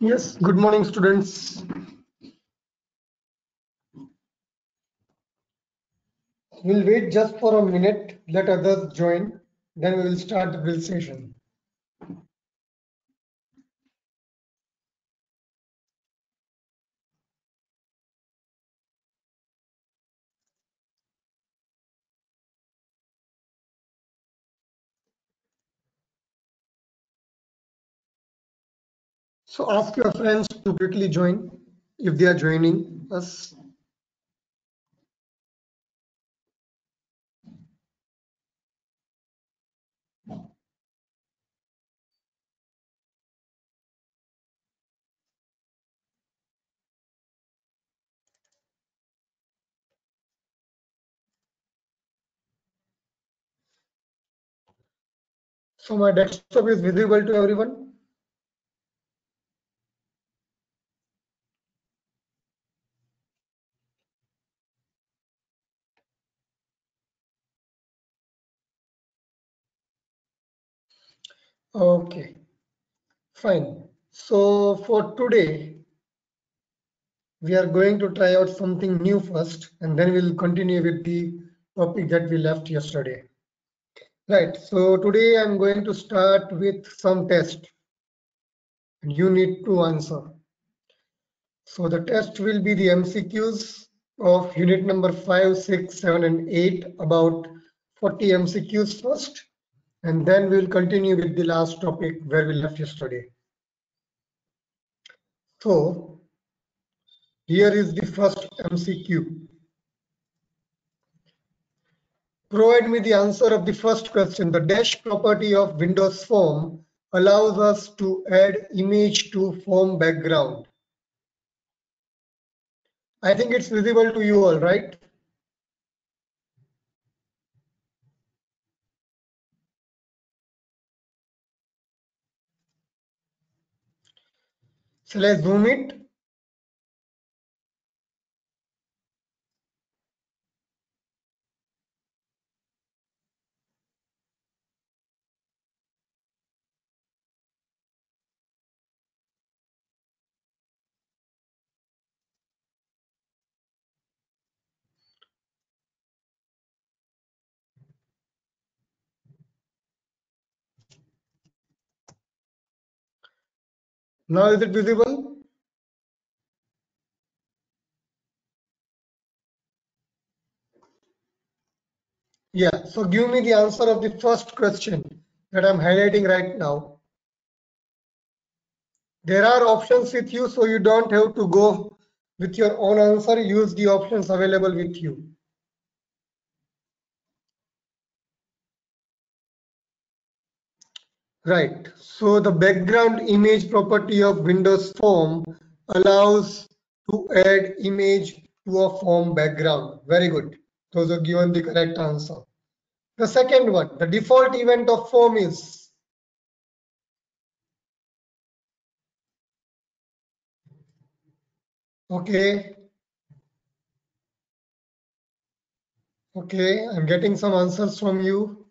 Yes, good morning, students. We'll wait just for a minute, let others join, then we will start the session. So ask your friends to quickly join if they are joining us. So my desktop is visible to everyone. Okay, fine. So for today, we are going to try out something new first, and then we'll continue with the topic that we left yesterday. Right, so today I'm going to start with some test. And you need to answer. So the test will be the MCQs of unit number 5, 6, 7, and 8, about 40 MCQs first, and then we'll continue with the last topic where we left yesterday. So here is the first MCQ. Provide me the answer of the first question. The dash property of Windows form allows us to add image to form background. I think it's visible to you all, right? Shall I zoom it? Now is it visible? Yeah, so give me the answer of the first question that I'm highlighting right now. There are options with you, so you don't have to go with your own answer. Use the options available with you. Right, so the background image property of Windows form allows to add image to a form background. Very good. Those are given the correct answer. The second one, the default event of form is okay. Okay, I'm getting some answers from you.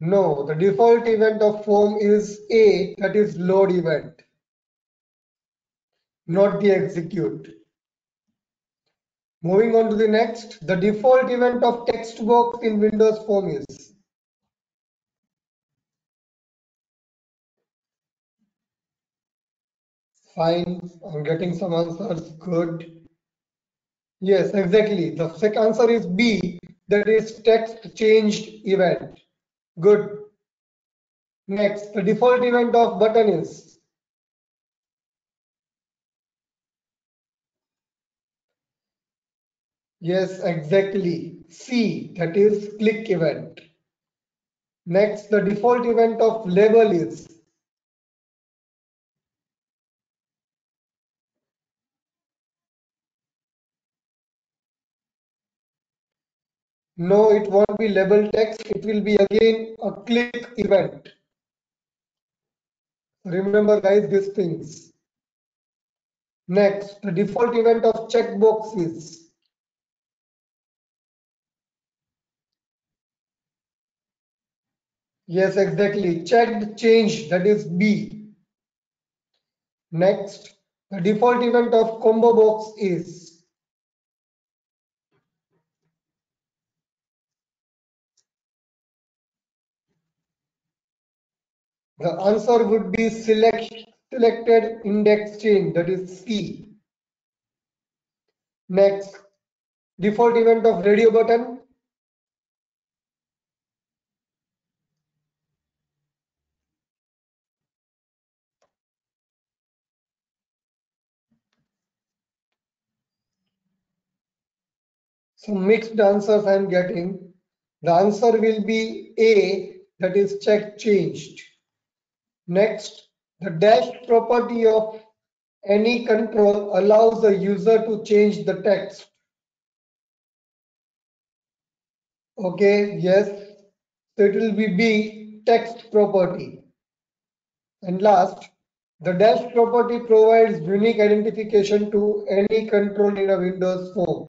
No, the default event of form is A, that is load event, not the execute. Moving on to the next, the default event of text box in Windows Form is. Fine, I'm getting some answers, good. Yes, exactly. The second answer is B, that is text changed event. Good. Next, the default event of button is. Yes, exactly. C, that is click event. Next, the default event of label is. No, it won't be label text. It will be again a click event. Remember guys, these things. Next, the default event of checkbox is. Yes, exactly. Checked change, that is B. Next, the default event of combo box is the answer would be select selected index change, that is C. Next, default event of radio button some mixed answers I'm getting. The answer will be A, that is check changed. Next, the dash property of any control allows the user to change the text. Okay, yes. So it will be B, text property. And last, the dash property provides unique identification to any control in a Windows Form.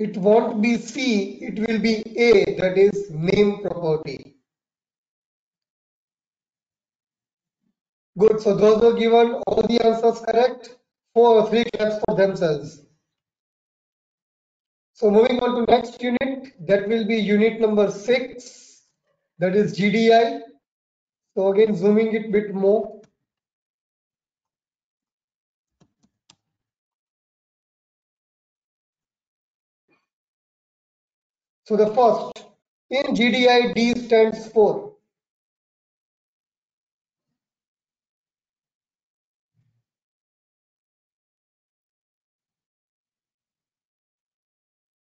It won't be C, it will be A, that is name property. Good, so those were given all the answers correct. Four or three claps for themselves. So moving on to next unit, that will be unit number six, that is GDI. So again, zooming it bit more. So the first, in GDI, D stands for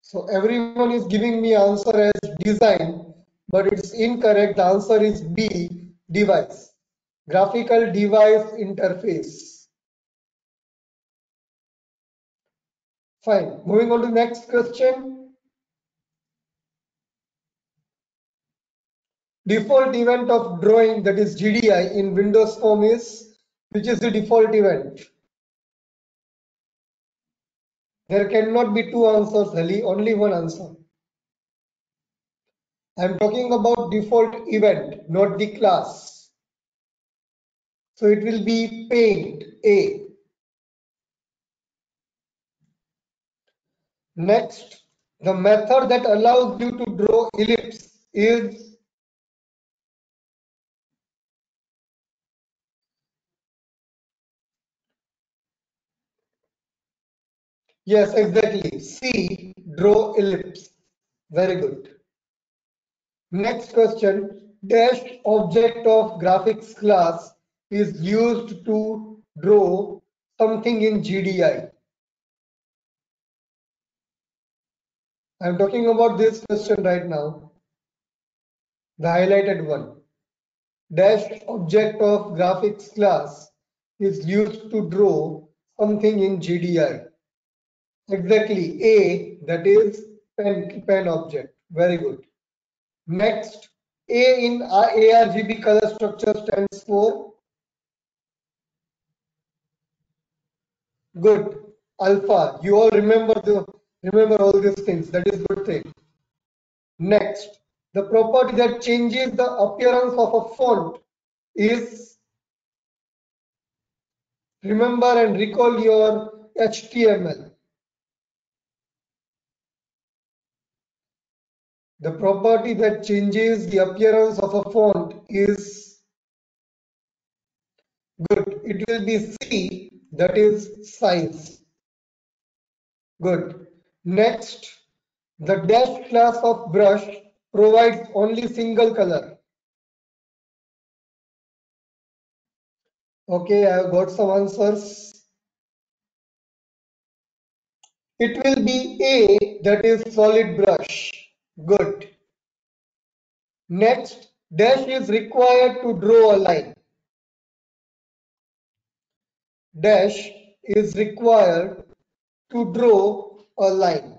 So everyone is giving me answer as design, but it's incorrect. The answer is B, device. Graphical device interface. Fine. Moving on to next question. Default event of drawing that is GDI in Windows Form is which is the default event? There cannot be two answers, Ali, only one answer. I'm talking about default event, not the class. So it will be paint, A. Next, the method that allows you to draw ellipse is Yes, exactly. C, draw ellipse. Very good. Next question. Dash object of graphics class is used to draw something in GDI. I'm talking about this question right now. The highlighted one. Dash object of graphics class is used to draw something in GDI. Exactly. A, that is pen, pen object. Very good. Next, A in ARGB color structure stands for good. Alpha. You all remember the remember all these things. That is good thing. Next, the property that changes the appearance of a font is remember and recall your HTML. The property that changes the appearance of a font is good. It will be C, that is size. Good. Next, the dash class of brush provides only single color. Okay, I have got some answers. It will be A, that is solid brush. Good. Next, dash is required to draw a line. Dash is required to draw a line.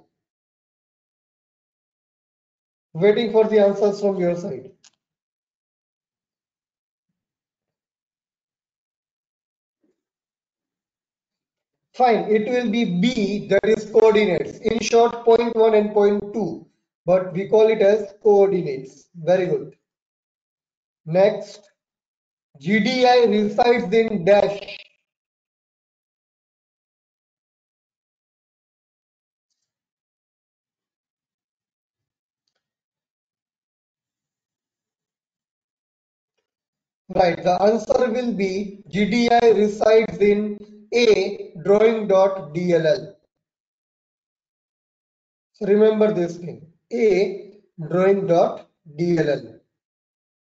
Waiting for the answers from your side. Fine, it will be B, that is coordinates. In short, point 1 and point 2, but we call it as coordinates. Very good. Next, GDI resides in dash. Right, the answer will be GDI resides in A drawing.dll. So remember this thing, A drawing dot drawing.dll.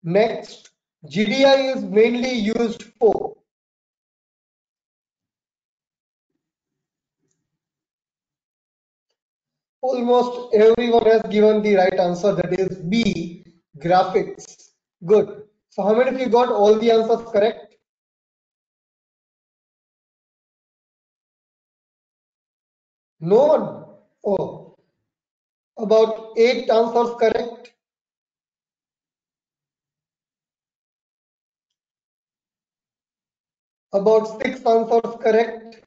Next, GDI is mainly used for almost everyone has given the right answer that is B graphics. Good. So how many of you got all the answers correct? No one. Oh, about eight answers correct. About six answers correct.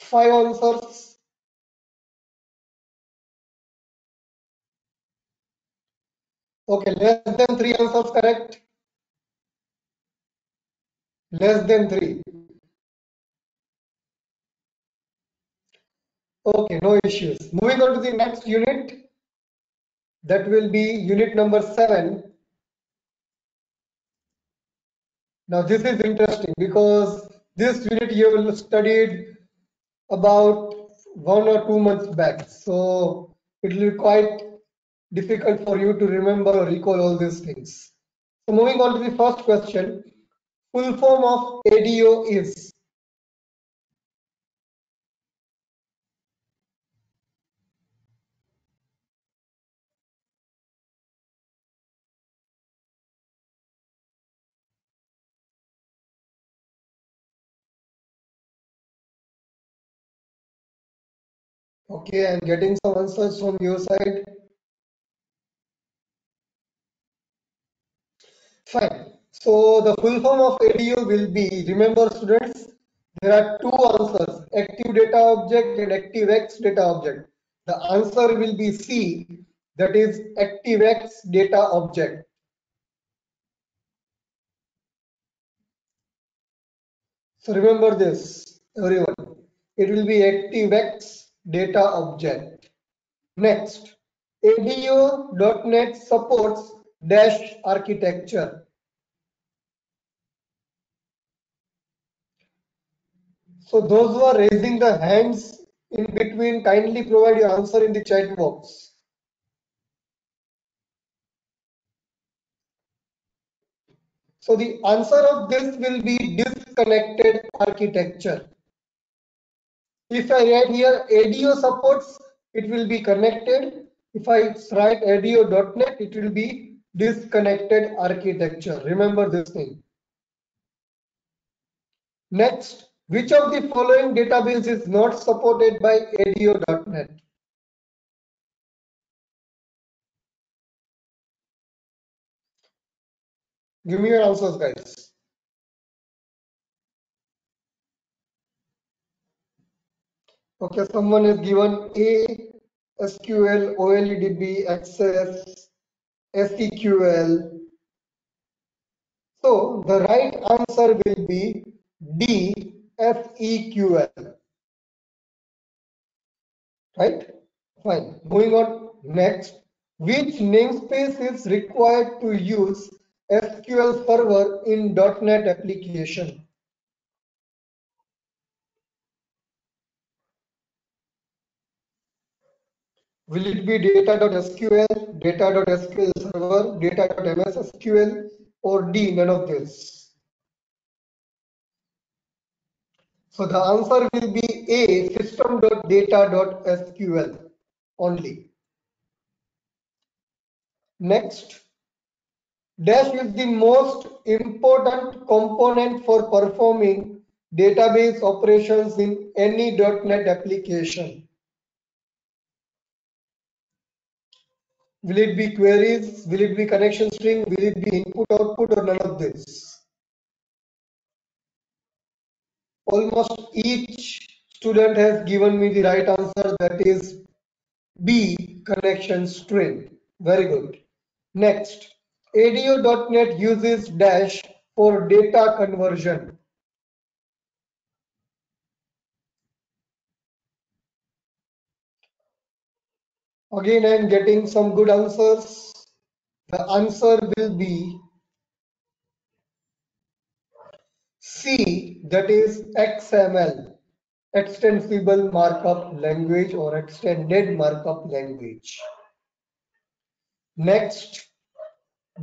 Five answers. Okay, less than three answers correct. Less than three. Okay, no issues. Moving on to the next unit. That will be unit number seven. Now this is interesting because this unit you will studied about one or two months back. So it will be quite difficult for you to remember or recall all these things. So moving on to the first question. Full form of ADO is Okay, I'm getting some answers from your side. Fine. So the full form of ADO will be, remember students, there are two answers, active data object and ActiveX data object. The answer will be C, that is ActiveX data object. So remember this, everyone. It will be ActiveX data object. Next, ADO.NET supports dash architecture. So those who are raising the hands in between, kindly provide your answer in the chat box. So the answer of this will be disconnected architecture. If I write here ADO supports, it will be connected. If I write ADO.NET, it will be disconnected architecture. Remember this thing. Next, which of the following database is not supported by ADO.NET? Give me your answers, guys. Okay, someone is given A, SQL, OLEDB, Access, SEQL. So the right answer will be D, SEQL. Right? Fine. Moving on next. Which namespace is required to use SQL Server in .NET application? Will it be data.sql, data.sql server, data.msSQL, or D, none of this? So the answer will be A, system.data.sql only. Next, Dash is the most important component for performing database operations in any .NET application. Will it be queries? Will it be connection string? Will it be input output or none of this? Almost each student has given me the right answer that is B connection string. Very good. Next, ADO.NET uses dash for data conversion. Again, I am getting some good answers. The answer will be C, that is XML, Extensible Markup Language or Extended Markup Language. Next,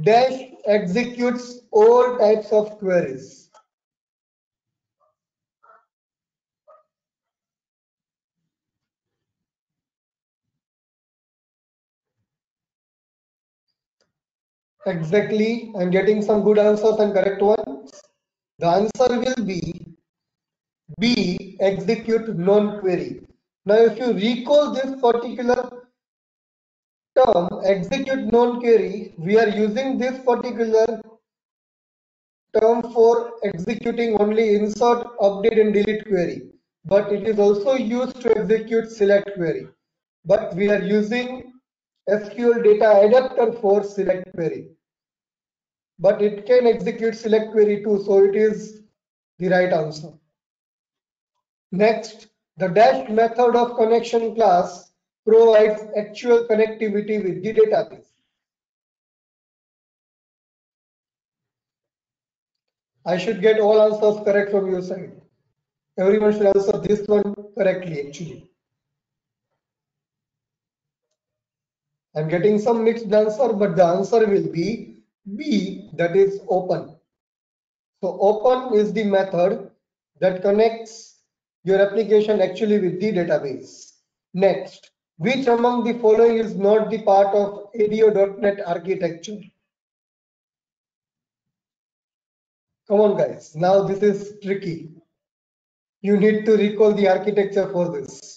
Dash executes all types of queries. Exactly, I'm getting some good answers and correct ones. The answer will be B, execute non-query. Now, if you recall this particular term, execute non-query, we are using this particular term for executing only insert, update and delete query. But it is also used to execute select query. But we are using SQL data adapter for select query. But it can execute select query too, so it is the right answer. Next, the dash method of connection class provides actual connectivity with the database. I should get all answers correct from your side. Everyone should answer this one correctly actually. I'm getting some mixed answer, but the answer will be B, that is open. So open is the method that connects your application actually with the database. Next, which among the following is not the part of ADO.NET architecture? Come on guys, now this is tricky. You need to recall the architecture for this.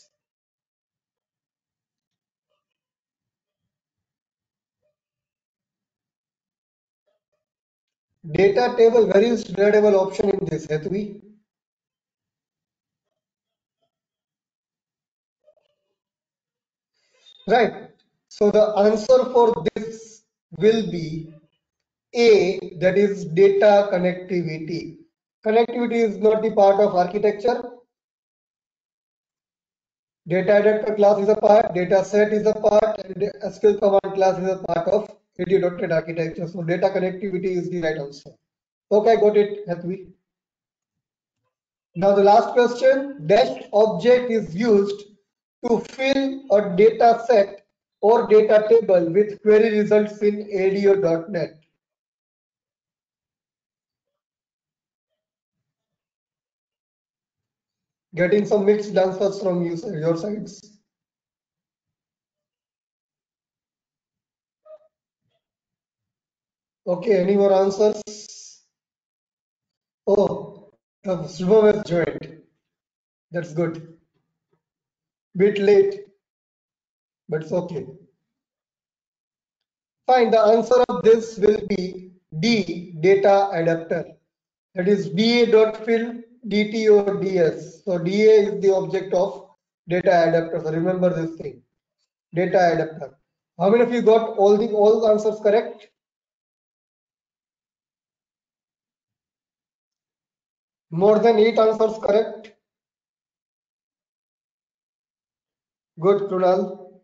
Data table, is data option in this, Hetvi? Right. So the answer for this will be A, that is data connectivity. Connectivity is not the part of architecture. Data adapter class is a part, data set is a part, and SQL command class is a part of ADO.NET architecture. So data connectivity is the right answer. Okay, got it, Hetvi. Now the last question, dash object is used to fill a data set or data table with query results in ADO.NET. Getting some mixed answers from you, your sides. Okay, any more answers? Oh, um, Shubham has joined. That's good. Bit late, but it's okay. Fine, the answer of this will be D, data adapter. That is DA.fill DT or DS. So DA is the object of data adapter. So remember this thing, data adapter. How many of you got all the all answers correct? More than eight answers correct. Good, Krunal.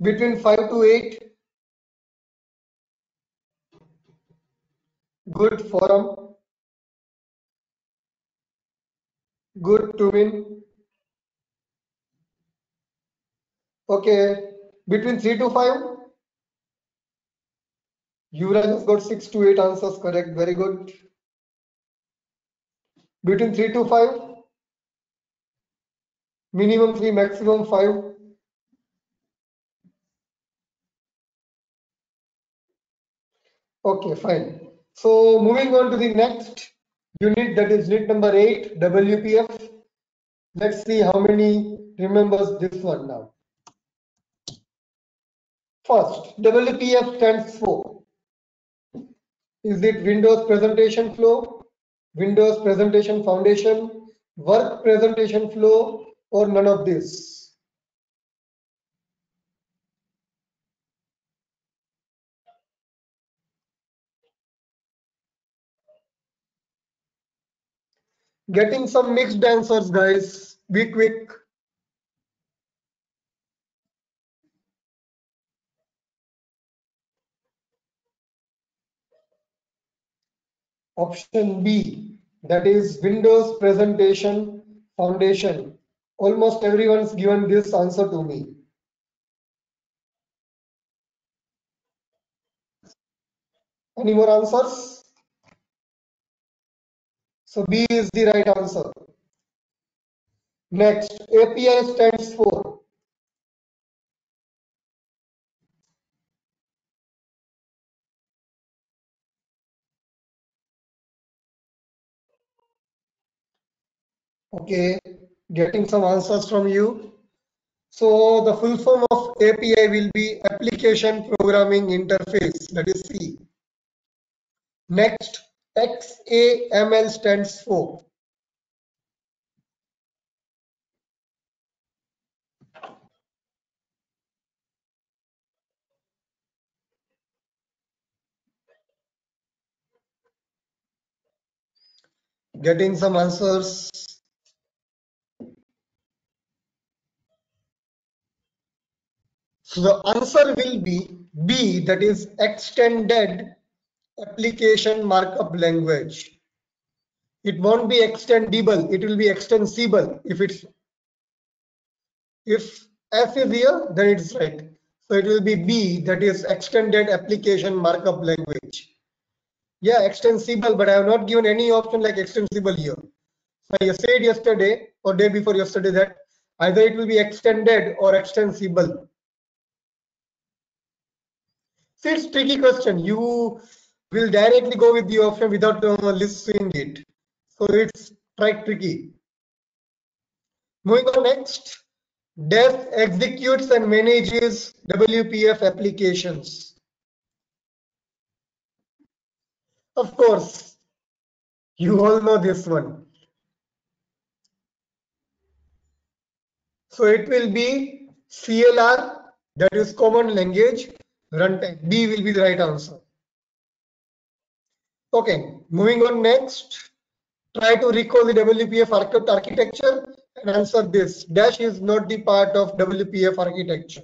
Between five to eight. Good forum. Good to win. Okay, between three to five. Yuvraj has got six to eight answers correct. Very good. Between three to five. Minimum three, maximum five. Okay, fine. So moving on to the next unit that is unit number eight, WPF. Let's see how many remembers this one now. First, WPF stands for. Is it Windows Presentation Flow, Windows Presentation Foundation, Work Presentation Flow, or none of this? Getting some mixed answers, guys. Be quick. Option B, that is Windows Presentation Foundation. Almost everyone's given this answer to me. Any more answers? So B is the right answer. Next, API stands for. Okay, getting some answers from you. So the full form of API will be Application Programming Interface, that is C. Next, XAML stands for. Getting some answers. So the answer will be B, that is extended application markup language. It won't be extendable, it will be extensible if it's if F is here, then it's right. So it will be B, that is extended application markup language. Yeah, extensible, but I have not given any option like extensible here. So I said yesterday or day before yesterday that either it will be extended or extensible. It's tricky question. You will directly go with the option without uh, listening it. So it's quite tricky. Moving on next. Dev executes and manages WPF applications. Of course, you all know this one. So it will be CLR, that is common language runtime. B will be the right answer. Okay, moving on next. Try to recall the WPF architecture and answer this. Dash is not the part of WPF architecture.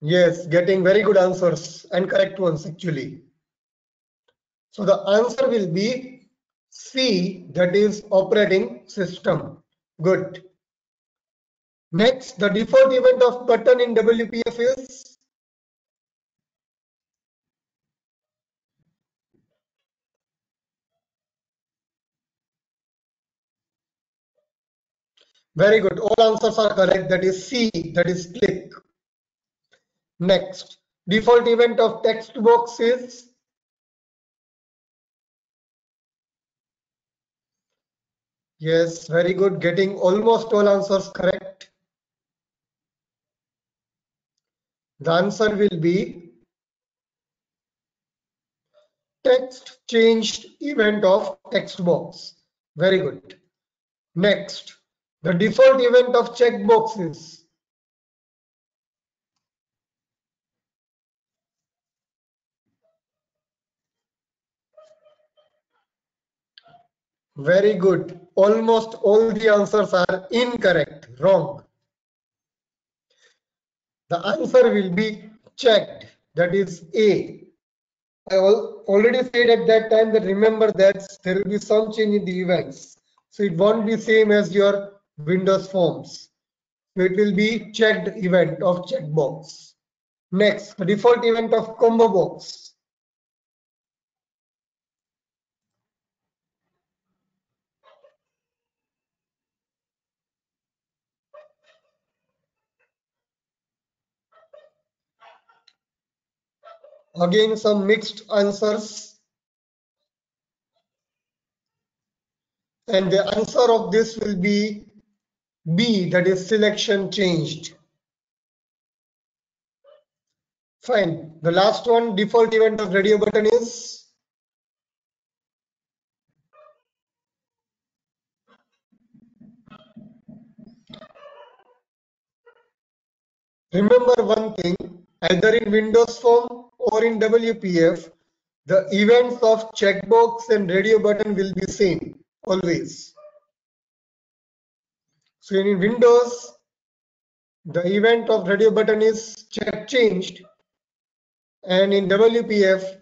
Yes, getting very good answers and correct ones actually. So the answer will be C, that is operating system. Good. Next, the default event of button in WPF is Very good. All answers are correct. That is C, that is click. Next, default event of text box is Yes, very good. Getting almost all answers correct. The answer will be text changed event of text box. Very good. Next, the default event of checkbox is Very good. Almost all the answers are incorrect, wrong. The answer will be checked. That is A. I already said at that time that remember that there will be some change in the events. So it won't be same as your Windows forms. So it will be checked event of checkbox. Next, the default event of combo box. Again, some mixed answers. And the answer of this will be B, that is selection changed. Fine. The last one, default event of radio button is Remember one thing, either in Windows Form or in WPF, the events of checkbox and radio button will be same always. So in Windows, the event of radio button is check changed and in WPF,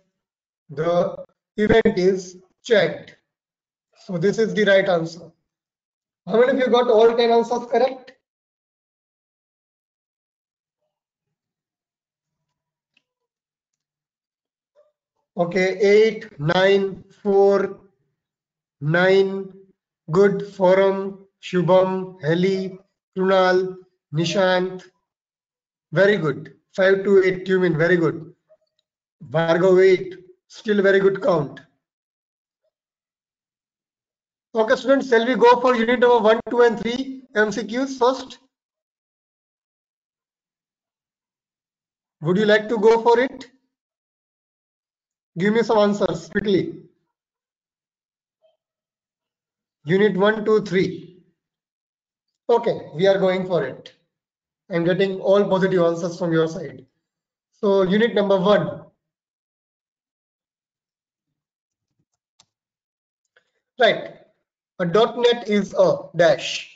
the event is checked. So this is the right answer. How many of you got all 10 answers correct? Okay, 8, 9, 4, 9, good, Forum, Shubham, Heli, Krunal, Nishant. Very good. 5 to 8, Tumin, very good. Vargo 8, still very good count. Okay, students, shall we go for unit number 1, 2, and 3 MCQs first? Would you like to go for it? Give me some answers quickly. Unit 1, 2, 3. Okay, we are going for it. I'm getting all positive answers from your side. So unit number 1. Right. A dot .NET is a dash.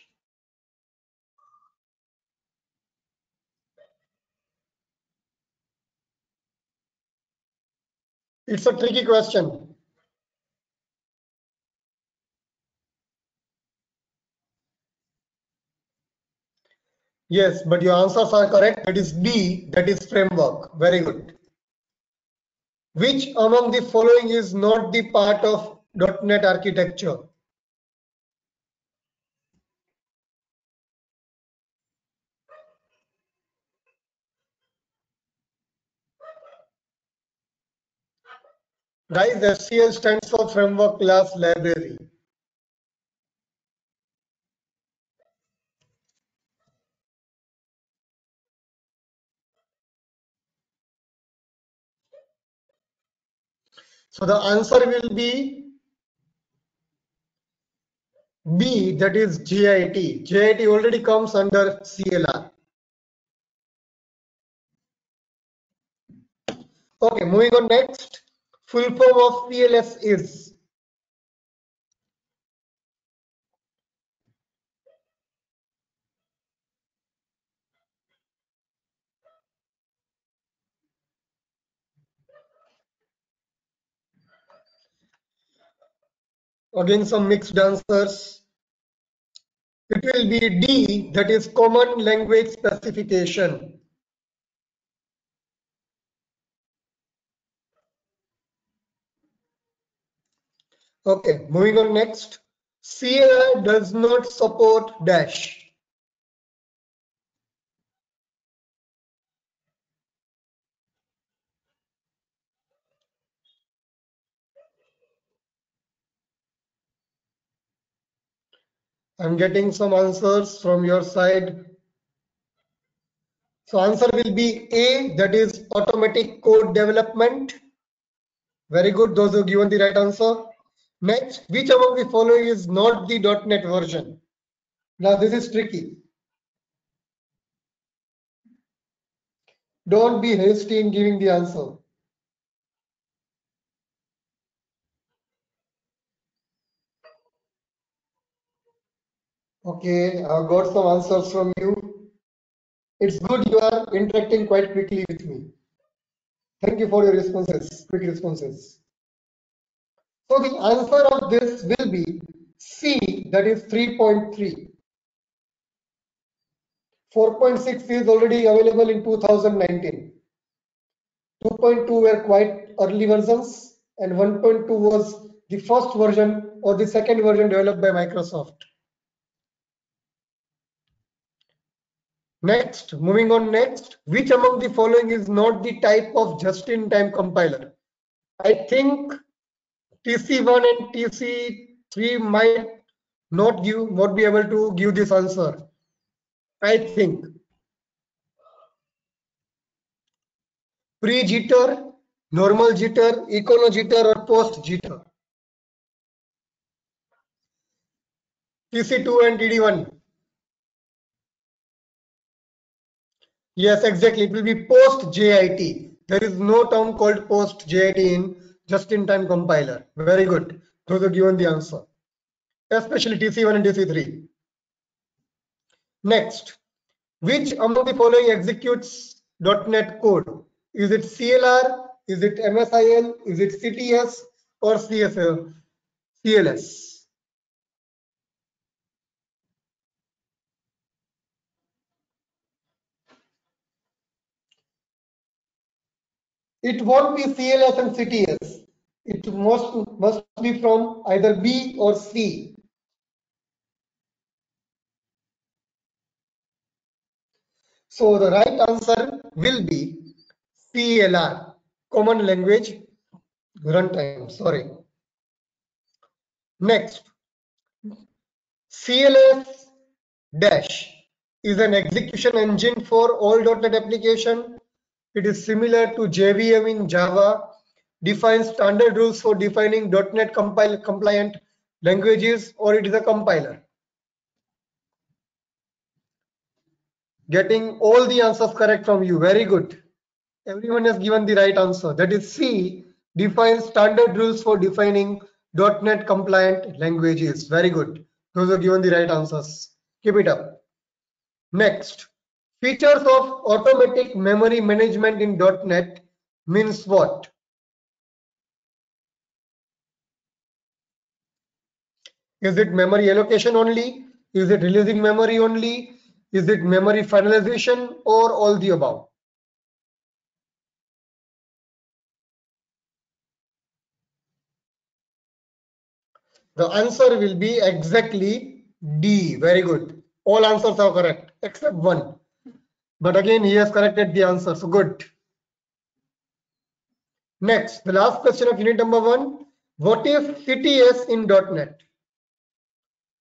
It's a tricky question. Yes, but your answers are correct. That is B, that is framework. Very good. Which among the following is not the part of .NET architecture? Guys, FCL stands for Framework Class Library. So the answer will be B, that is JIT. JIT already comes under CLR. Okay, moving on next. Full form of PLS is again some mixed answers. It will be D, that is common language specification. Okay, moving on next. CLI does not support dash. I'm getting some answers from your side. So answer will be A, that is automatic code development. Very good, those who given the right answer. Next, which among the following is not the .NET version? Now this is tricky. Don't be hasty in giving the answer. Okay, I've got some answers from you. It's good you are interacting quite quickly with me. Thank you for your responses, quick responses. So the answer of this will be C, that is 3.3. 4.6 is already available in 2019. 2.2 were quite early versions and 1.2 was the first version or the second version developed by Microsoft. Next, moving on next, which among the following is not the type of just-in-time compiler? I think TC1 and TC3 might not give, not be able to give this answer. I think pre-jitter, normal jitter, econo jitter or post jitter. TC2 and TD1. Yes, exactly. It will be post JIT. There is no term called post JIT in just-in-time compiler. Very good. Those are given the answer. Especially TC1 and TC3. Next, which among the following executes .NET code? Is it CLR? Is it MSIL? Is it CTS or CSL? CLS? It won't be CLS and CTS. It must, must be from either B or C. So the right answer will be CLR, Common Language Runtime. Sorry. Next, CLS dash is an execution engine for all .NET application it is similar to JVM in Java, defines standard rules for defining .NET compile compliant languages, or it is a compiler. Getting all the answers correct from you. Very good. Everyone has given the right answer. That is C, defines standard rules for defining .NET compliant languages. Very good. Those are given the right answers. Keep it up. Next, Features of automatic memory management in .NET means what? Is it memory allocation only? Is it releasing memory only? Is it memory finalization or all the above? The answer will be exactly D. Very good. All answers are correct except one. But again, he has corrected the answer. So good. Next, the last question of unit number one. What is CTS in .NET?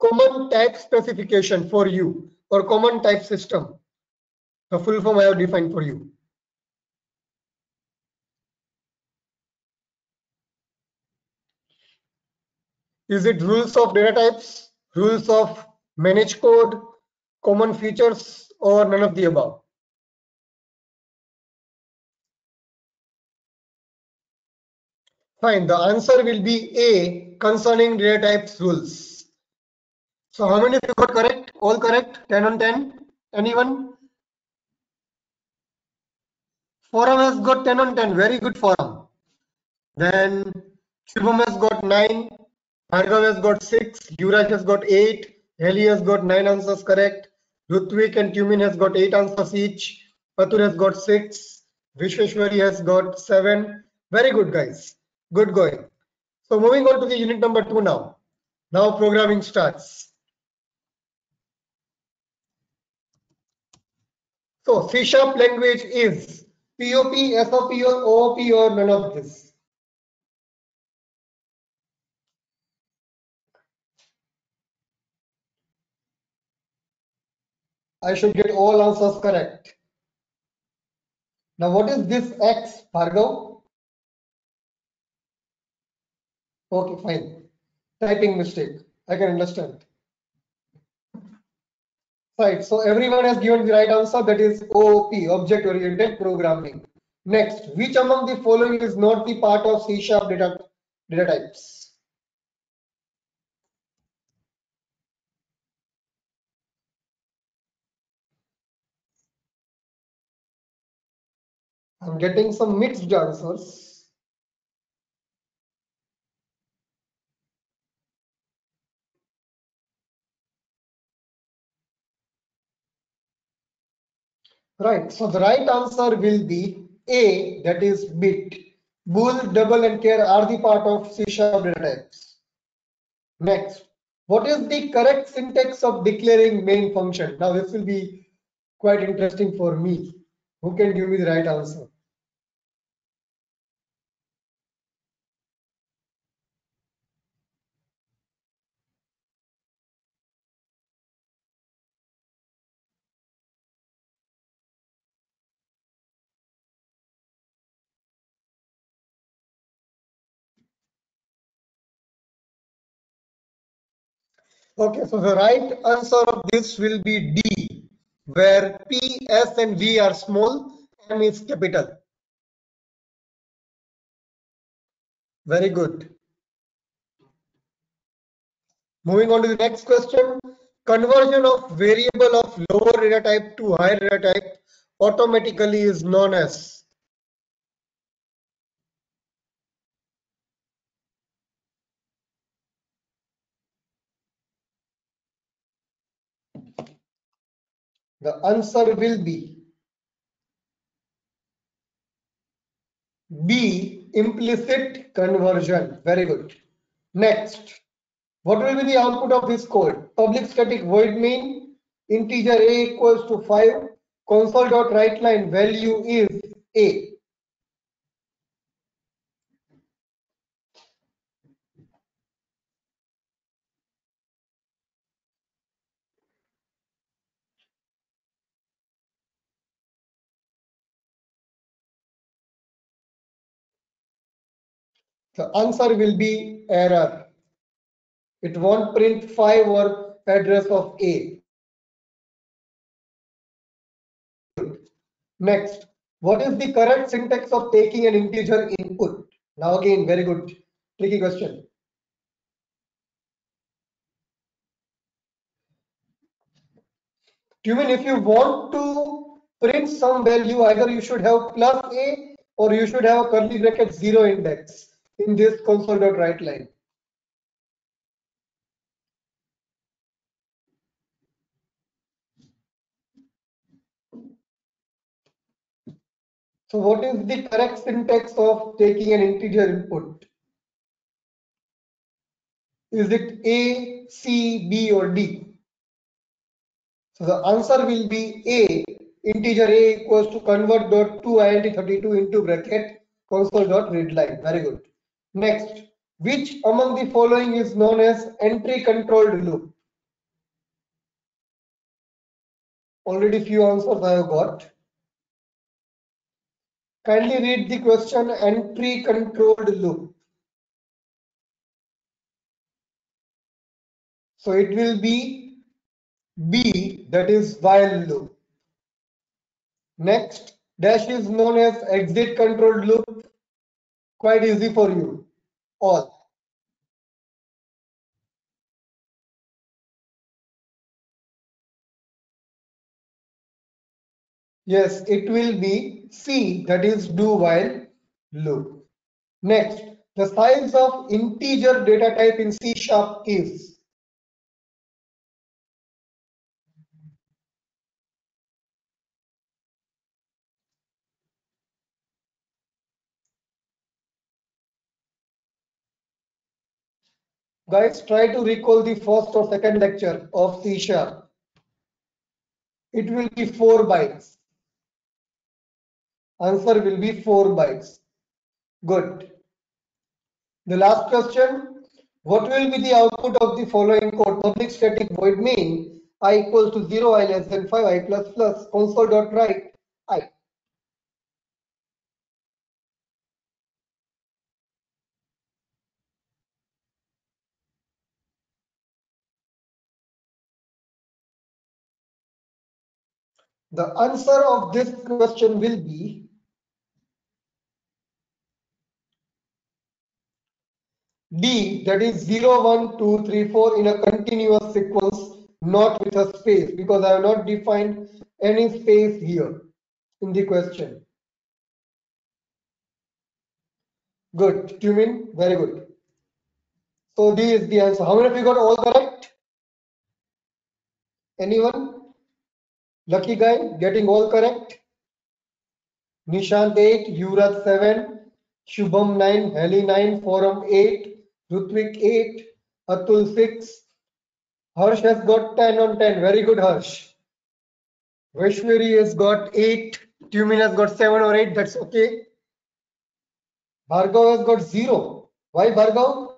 Common type specification for you or common type system. The full form I have defined for you. Is it rules of data types, rules of manage code, common features, or none of the above? Fine, the answer will be A concerning data types rules. So how many of you got correct? All correct? 10 on 10? Anyone? Forum has got 10 on 10. Very good forum. Then Shubham has got 9. Bhargav has got 6. Yuvraj has got 8. Heli has got 9 answers correct. Rutvik and Tumin has got 8 answers each. Patur has got 6. Vishweshwari has got 7. Very good guys. Good going. So moving on to the unit number two now. Now programming starts. So C sharp language is POP, SOP or OOP or none of this. I should get all answers correct. Now what is this X, Bhargav? Okay, fine. Typing mistake. I can understand. Right. So everyone has given the right answer. That is OOP, Object Oriented Programming. Next, which among the following is not the part of C Sharp data, data types? I'm getting some mixed answers. Right. So the right answer will be A, that is bit. Bool, double, and char are the part of C sharp data types. Next, what is the correct syntax of declaring main function? Now this will be quite interesting for me. Who can give me the right answer? Okay, so the right answer of this will be D, where P, S and V are small, M is capital. Very good. Moving on to the next question. Conversion of variable of lower data type to higher data type automatically is known as The answer will be B, implicit conversion. Very good. Next, what will be the output of this code? Public static void main, integer a equals to 5, console dot write line value is a. The answer will be error. It won't print 5 or address of A. Next, what is the correct syntax of taking an integer input? Now again, very good, tricky question. Do you mean if you want to print some value, either you should have plus A or you should have a curly bracket zero index in this console.write line. So what is the correct syntax of taking an integer input? Is it A, C, B or D? So the answer will be A, integer A equals to convert dot to int32 into bracket console dot read line. Very good. Next, which among the following is known as entry controlled loop? Already few answers I have got. Kindly read the question entry controlled loop. So it will be B that is while loop. Next dash is known as exit controlled loop. Quite easy for you all. Yes, it will be C, that is do while loop. Next, the size of integer data type in C sharp is Guys, try to recall the first or second lecture of C sharp. It will be 4 bytes. Answer will be 4 bytes. Good. The last question. What will be the output of the following code? Public static void main i equals to 0 i less than 5 i plus plus console dot write i. The answer of this question will be D that is 0, 1, 2, 3, 4 in a continuous sequence not with a space because I have not defined any space here in the question. Good, you mean very good. So D is the answer. How many of you got all correct? Anyone? Lucky guy getting all correct. Nishant 8, Yurat 7, Shubham 9, Heli 9, Forum 8, Rutvik 8, Atul 6. Harsh has got 10 on 10. Very good, Harsh. Vaishwari has got eight. Tumin has got seven or eight. That's okay. Bhargav has got zero. Why Bhargav?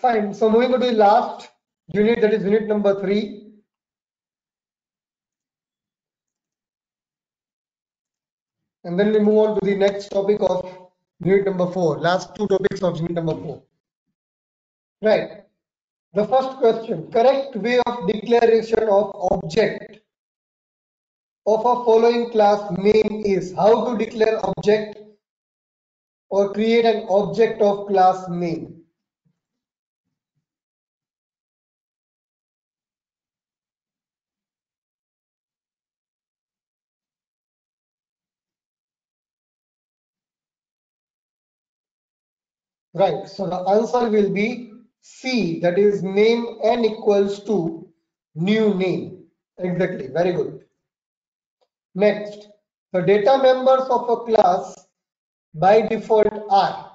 Fine. So moving on to the last unit, that is unit number three. And then we move on to the next topic of unit number four. Last two topics of unit number four. Right. The first question, correct way of declaration of object of a following class name is how to declare object or create an object of class name. Right, so the answer will be C, that is name n equals to new name. Exactly, very good. Next, the data members of a class by default are.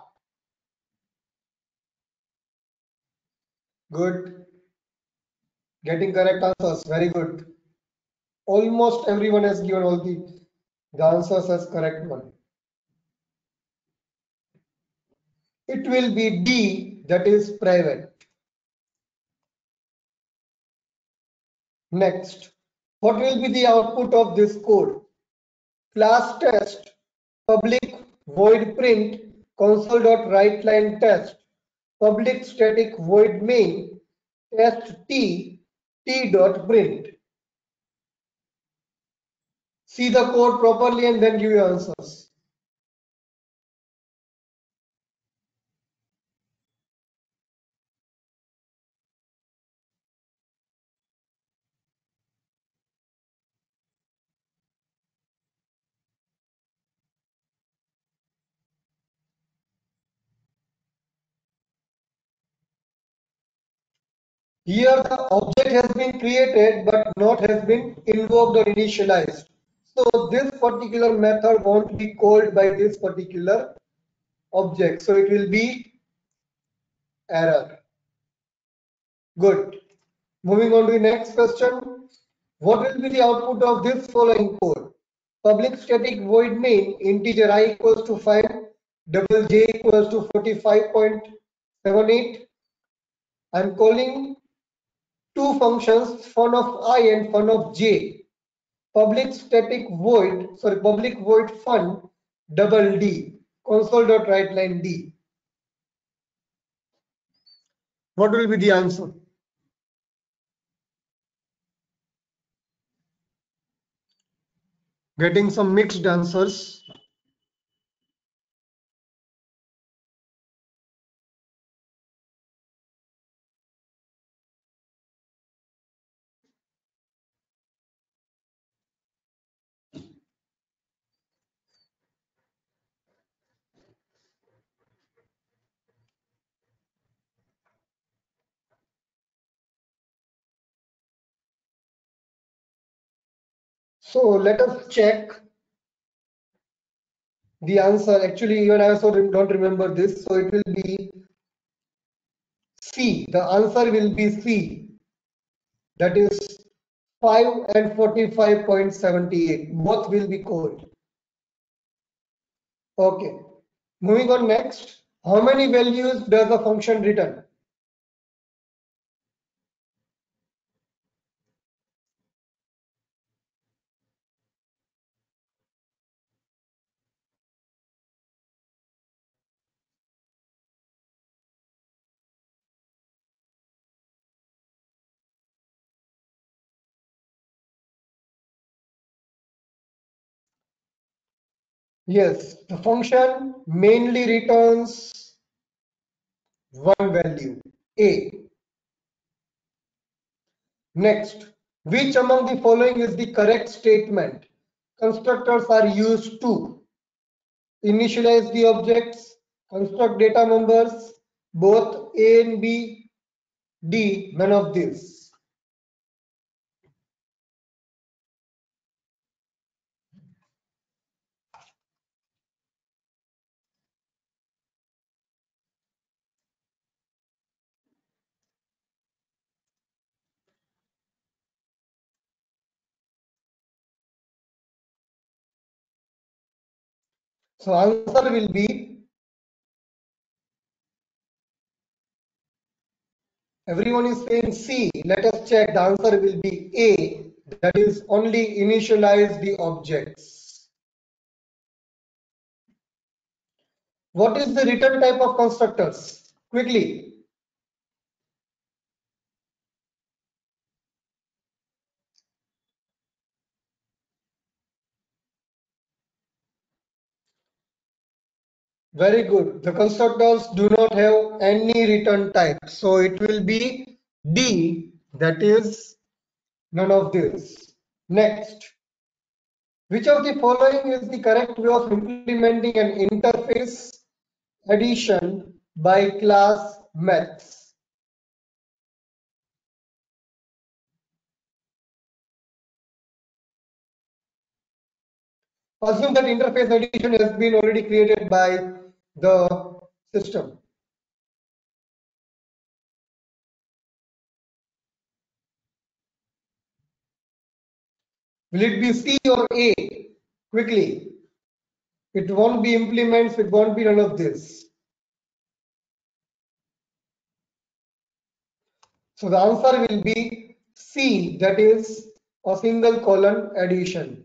Good. Getting correct answers, very good. Almost everyone has given all the, the answers as correct one. It will be D that is private. Next, what will be the output of this code? Class test, public void print, console.writeLine test, public static void main, test t, t dot print. See the code properly and then give your answers. Here the object has been created but not has been invoked or initialized. So this particular method won't be called by this particular object. So it will be error. Good. Moving on to the next question. What will be the output of this following code? Public static void main integer i equals to 5 double j equals to 45.78 I'm calling two functions fun of i and fun of j. Public static void, sorry, public void fun double d console dot write line d. What will be the answer? Getting some mixed answers. So let us check the answer. Actually, even I also don't remember this. So it will be C. The answer will be C. That is 5 and 45.78. Both will be called. Okay. Moving on next. How many values does a function return? Yes, the function mainly returns one value, a. Next, which among the following is the correct statement? Constructors are used to initialize the objects, construct data members, both A and B, D, none of these. So answer will be everyone is saying C. Let us check. The answer will be A. That is only initialize the objects. What is the return type of constructors? Quickly. Very good. The constructors do not have any return type. So it will be D, that is none of this. Next. Which of the following is the correct way of implementing an interface addition by class methods? Assume that interface addition has been already created by the system. Will it be C or A? Quickly. It won't be implements, it won't be none of this. So the answer will be C, that is a single colon addition.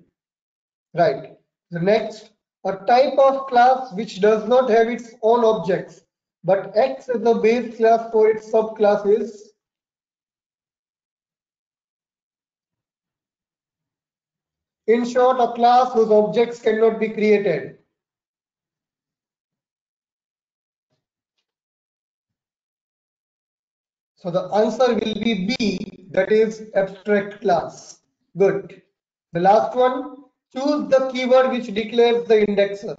Right. The next, a type of class which does not have its own objects but acts as a base class for its subclasses. In short a class whose objects cannot be created. So the answer will be b that is abstract class. Good. The last one choose the keyword which declares the indexer.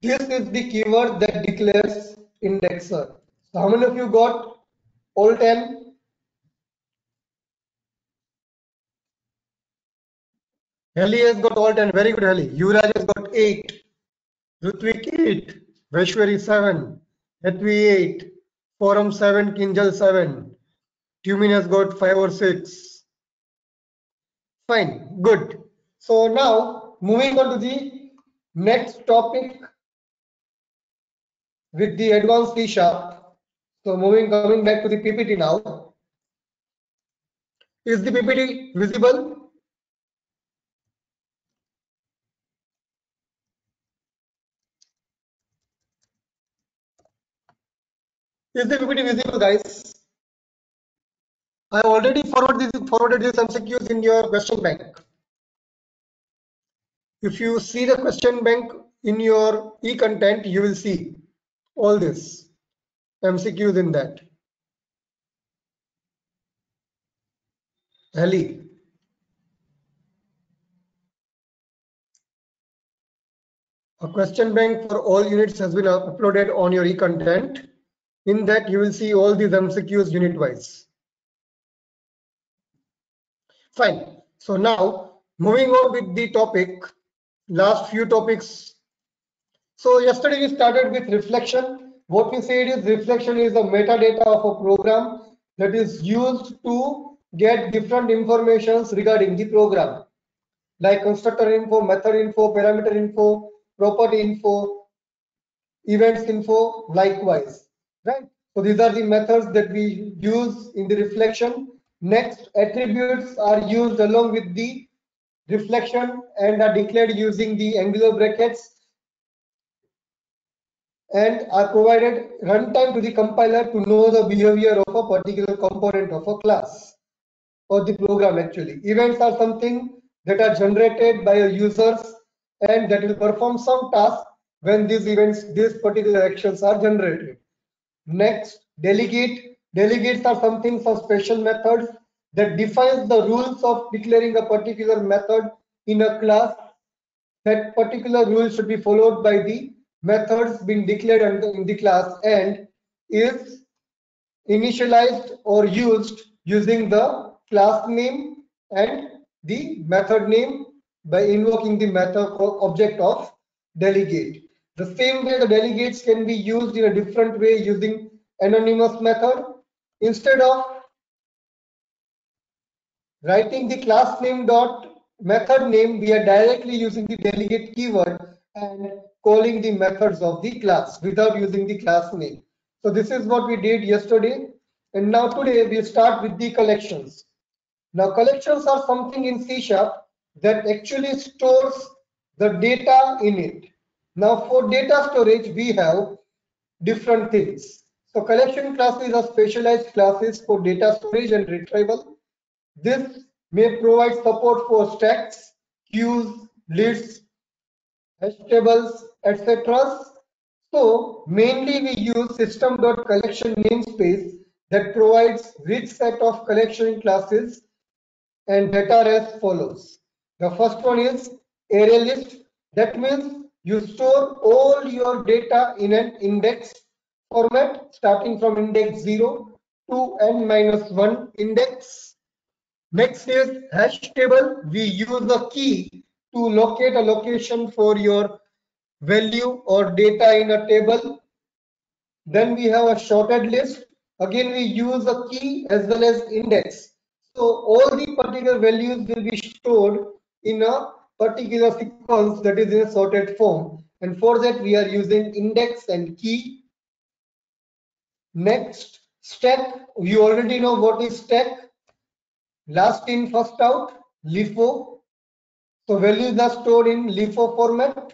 This is the keyword that declares indexer. So how many of you got all 10? Heli has got all 10. Very good, Heli. Yuvraj has got 8. Rutvik 8. Vaishwari 7. Hetvi 8. Forum 7. Kinjal 7. Tumin has got 5 or 6. Fine. Good. So now moving on to the next topic with the advanced C sharp. So moving coming back to the PPT now. Is the PPT visible? Is the PPT visible, guys? I already forwarded this, forwarded these MCQs in your question bank. If you see the question bank in your e-content, you will see all this MCQs in that. Ali. A question bank for all units has been uploaded on your e-content. In that, you will see all these MCQs unit wise. Fine. So now, moving on with the topic, last few topics. So yesterday we started with reflection. What we said is reflection is the metadata of a program that is used to get different informations regarding the program like constructor info, method info, parameter info, property info, events info, likewise right? So these are the methods that we use in the reflection. Next, attributes are used along with the reflection and are declared using the angular brackets and are provided runtime to the compiler to know the behavior of a particular component of a class or the program actually. Events are something that are generated by users and that will perform some task when these events, these particular actions are generated. Next, delegate. Delegates are something for special methods that defines the rules of declaring a particular method in a class. That particular rule should be followed by the methods being declared in the class and is initialized or used using the class name and the method name by invoking the method object of delegate. The same way the delegates can be used in a different way using anonymous method. Instead of writing the class name dot method name, we are directly using the delegate keyword and calling the methods of the class without using the class name. So this is what we did yesterday. And now today we start with the collections. Now collections are something in C Sharp that actually stores the data in it. Now for data storage, we have different things. So collection classes are specialized classes for data storage and retrieval. This may provide support for stacks, queues, lists, hash tables, etc. So mainly we use system.collection namespace that provides rich set of collection classes and data as follows. The first one is array list. That means you store all your data in an index format starting from index 0 to n minus 1 index. Next is hash table. We use a key to locate a location for your value or data in a table. Then we have a sorted list. Again, we use a key as well as index. So all the particular values will be stored in a particular sequence that is in a sorted form. And for that, we are using index and key. Next, stack. You already know what is stack. Last in, first out, LIFO. So values are stored in LIFO format.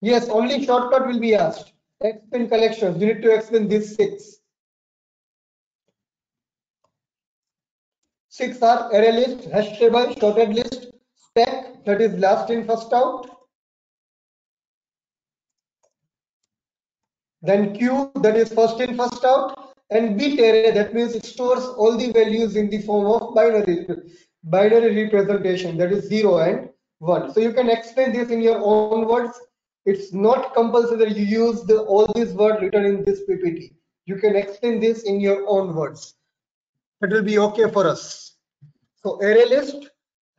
Yes, only shortcut will be asked. Explain collections. You need to explain these six. Six are array list, hash table, sorted list, that is last in first out. Then queue that is first in first out. And bit array that means it stores all the values in the form of binary binary representation that is 0 and 1 so you can explain this in your own words. It's not compulsory that you use the all these words written in this ppt you can explain this in your own words. It will be okay for us. So array list,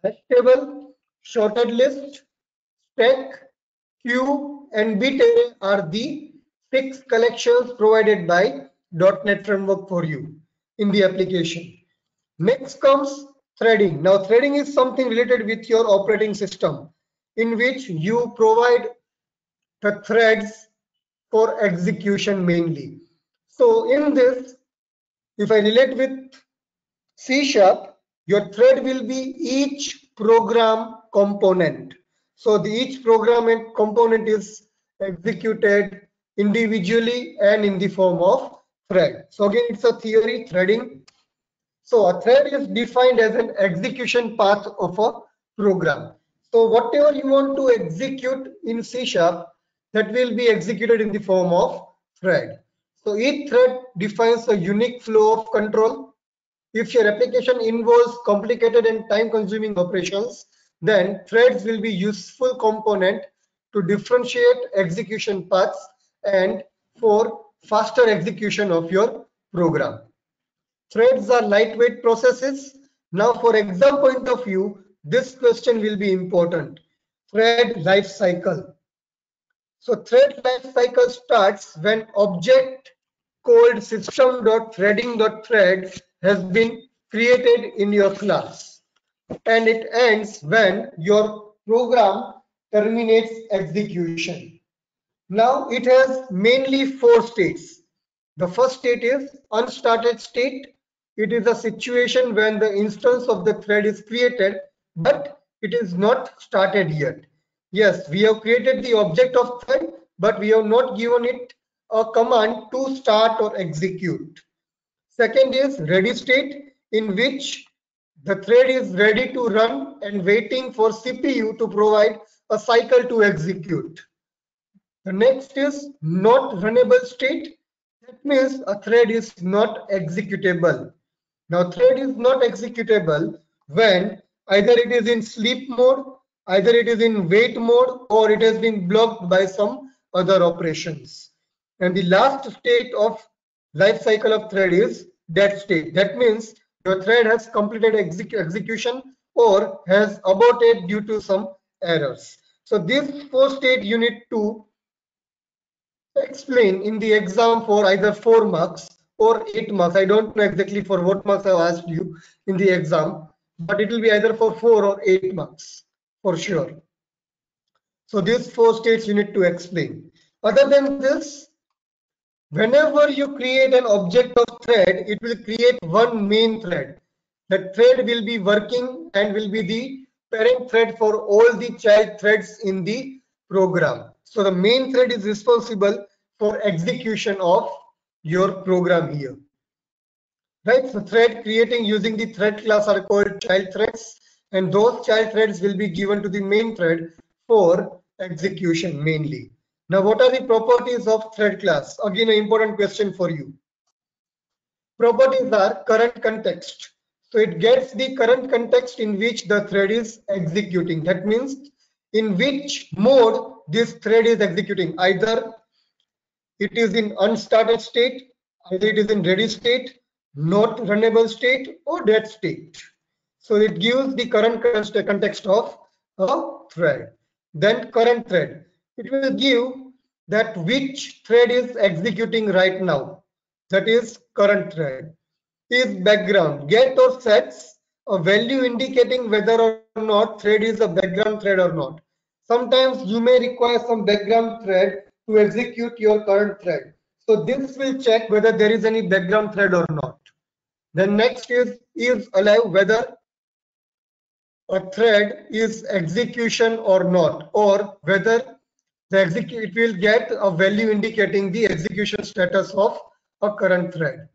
hash table, sorted list, stack, queue, and bit array are the six collections provided by .NET Framework for you in the application. Next comes threading. Now threading is something related with your operating system in which you provide the threads for execution mainly. So in this, if I relate with C sharp, your thread will be each program component. So the each program and component is executed individually and in the form of thread. So again, it's a theory threading. So a thread is defined as an execution path of a program. So whatever you want to execute in C sharp, that will be executed in the form of thread. So each thread defines a unique flow of control if your application involves complicated and time-consuming operations, then threads will be useful component to differentiate execution paths and for faster execution of your program. Threads are lightweight processes. Now for exam point of view, this question will be important. Thread life cycle. So thread life cycle starts when object called system.threading.thread has been created in your class and it ends when your program terminates execution. Now it has mainly four states. The first state is unstarted state. It is a situation when the instance of the thread is created, but it is not started yet. Yes, we have created the object of thread, but we have not given it a command to start or execute. Second is ready state in which the thread is ready to run and waiting for CPU to provide a cycle to execute. The next is not runnable state. That means a thread is not executable. Now thread is not executable when either it is in sleep mode, either it is in wait mode, or it has been blocked by some other operations. And the last state of life cycle of thread is dead state. That means your thread has completed exec execution or has aborted due to some errors. So this four state you need to explain in the exam for either four marks or eight marks. I don't know exactly for what marks I've asked you in the exam, but it will be either for four or eight marks for sure. So these four states you need to explain. Other than this, whenever you create an object of thread, it will create one main thread. The thread will be working and will be the parent thread for all the child threads in the program. So the main thread is responsible for execution of your program here. Right, so thread creating using the thread class are called child threads and those child threads will be given to the main thread for execution mainly. Now, what are the properties of thread class? Again, an important question for you. Properties are current context. So it gets the current context in which the thread is executing. That means in which mode this thread is executing. Either it is in unstarted state, either it is in ready state, not runnable state, or dead state. So it gives the current context of a thread. Then current thread. It will give that which thread is executing right now. That is current thread is background. Get or sets a value indicating whether or not thread is a background thread or not. Sometimes you may require some background thread to execute your current thread. So this will check whether there is any background thread or not. Then next is is alive whether a thread is execution or not, or whether the execute it will get a value indicating the execution status of a current thread.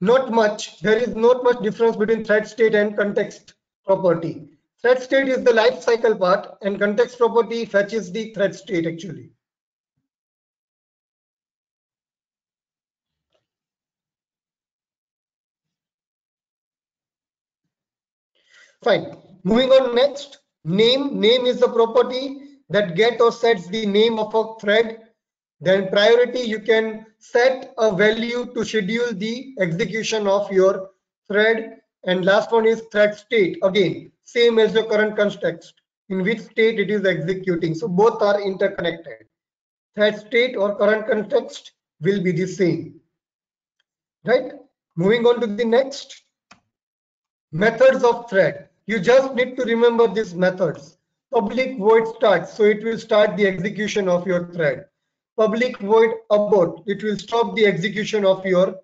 Not much. There is not much difference between thread state and context property. Thread state is the life cycle part and context property fetches the thread state actually. Fine. Moving on next. Name. Name is the property that get or sets the name of a thread then priority, you can set a value to schedule the execution of your thread. And last one is thread state. Again, same as your current context, in which state it is executing. So both are interconnected. Thread state or current context will be the same. Right? Moving on to the next. Methods of thread. You just need to remember these methods. Public void start. So it will start the execution of your thread. Public void abort it will stop the execution of your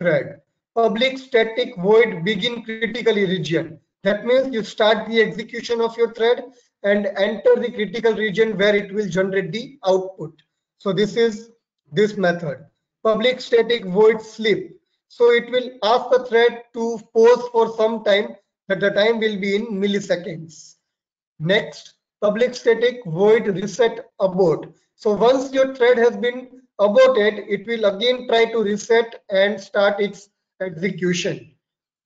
thread. Public static void begin critically region. That means you start the execution of your thread and enter the critical region where it will generate the output. So this is this method. Public static void sleep so it will ask the thread to pause for some time that the time will be in milliseconds next public static void reset abort so once your thread has been aborted, it will again try to reset and start its execution.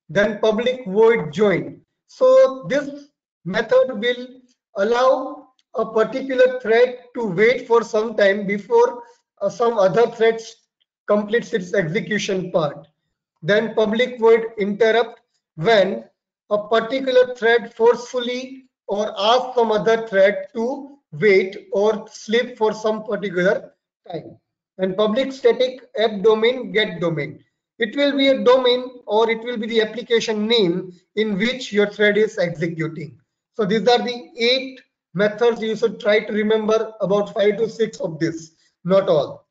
Then public void join. So this method will allow a particular thread to wait for some time before uh, some other thread completes its execution part. Then public void interrupt when a particular thread forcefully or ask some other thread to wait or sleep for some particular time. And public static app domain get domain. It will be a domain or it will be the application name in which your thread is executing. So these are the eight methods you should try to remember about five to six of this, not all.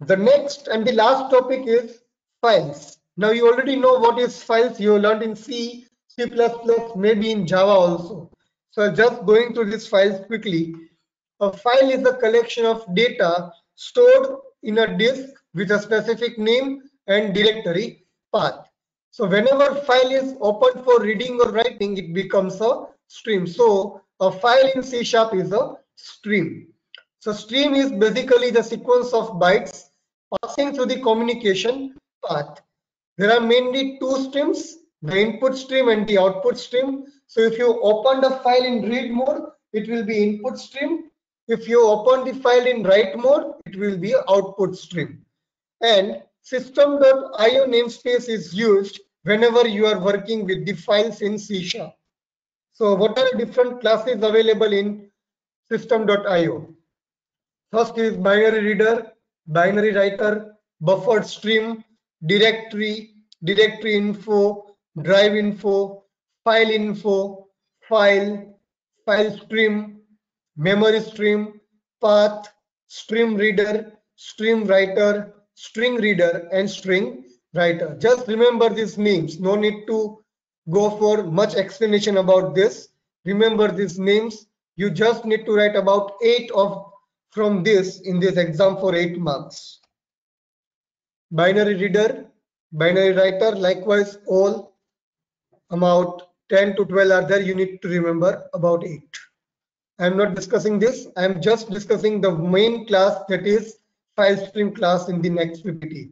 The next and the last topic is files. Now you already know what is files. You learned in C, C++, maybe in Java also. So just going through these files quickly. A file is a collection of data stored in a disk with a specific name and directory path. So whenever file is opened for reading or writing, it becomes a stream. So a file in C sharp is a stream. So stream is basically the sequence of bytes passing through the communication path. There are mainly two streams, the input stream and the output stream. So if you open the file in read mode, it will be input stream. If you open the file in write mode, it will be output stream. And system.io namespace is used whenever you are working with the files in C Sharp. So what are the different classes available in system.io? First is binary reader, binary writer, buffered stream, directory, directory info, drive info, file info, file, file stream, memory stream, path, stream reader, stream writer, string reader, and string writer. Just remember these names. No need to go for much explanation about this. Remember these names. You just need to write about eight of from this in this exam for eight marks. Binary reader, binary writer, likewise all about 10 to 12 are there. You need to remember about eight. I'm not discussing this. I'm just discussing the main class that is file stream class in the next PPT.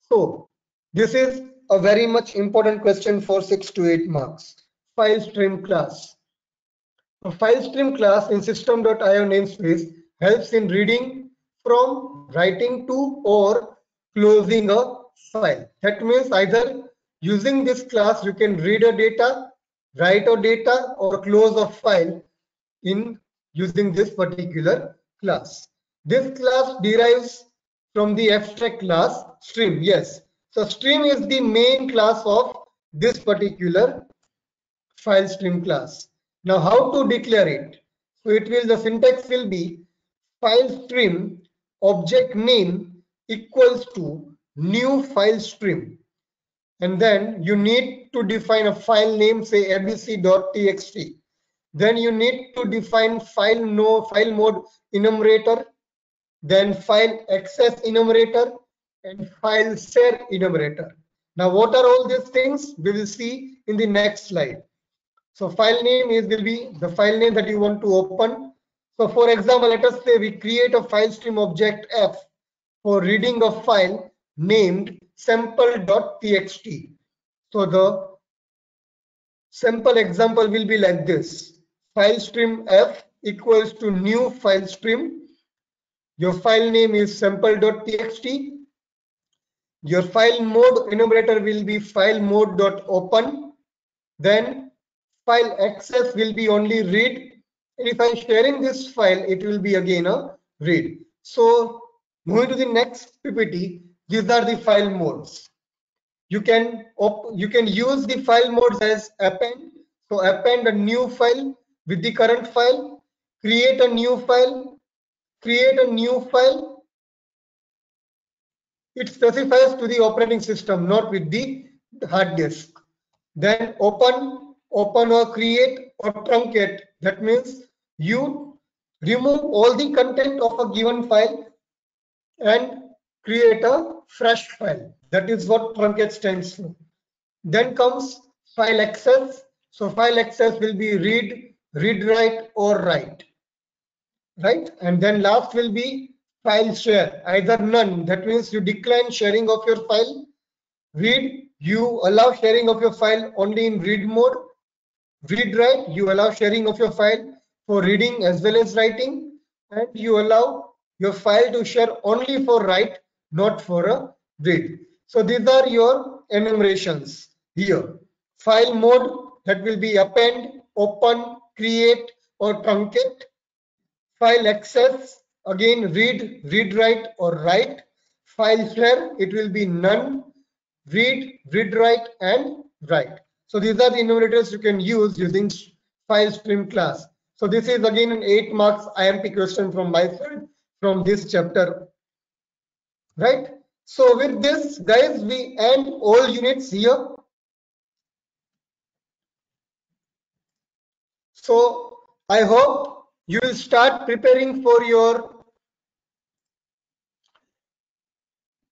So this is a very much important question for six to eight marks. File stream class. A file stream class in system.io namespace helps in reading from writing to or closing a file. That means either using this class you can read a data, write a data or close a file in using this particular class. This class derives from the abstract class stream. Yes. So stream is the main class of this particular file stream class. Now how to declare it? So it will the syntax will be file stream object name equals to new file stream. And then you need to define a file name say abc.txt then you need to define file no file mode enumerator. Then file access enumerator and file share enumerator. Now what are all these things? We will see in the next slide. So file name is will be the file name that you want to open. So for example let us say we create a file stream object f for reading a file named sample.txt so the simple example will be like this file stream f equals to new file stream. Your file name is sample.txt. Your file mode enumerator will be file mode.open. Then file access will be only read. If I'm sharing this file, it will be again a read. So moving to the next PPT, these are the file modes. You can you can use the file modes as append. So append a new file with the current file, create a new file, create a new file. It specifies to the operating system, not with the hard disk. Then open, open or create or truncate. That means you remove all the content of a given file and create a fresh file. That is what truncate stands for. Then comes file access. So file access will be read, read write or write right and then last will be file share either none that means you decline sharing of your file read you allow sharing of your file only in read mode read write you allow sharing of your file for reading as well as writing and you allow your file to share only for write not for a read so these are your enumerations here file mode that will be append open create or truncate. File access, again read, read write or write. File share, it will be none, read, read write and write. So these are the enumerators you can use using file stream class. So this is again an 8 marks IMP question from my side from this chapter. Right? So with this guys we end all units here So I hope you will start preparing for your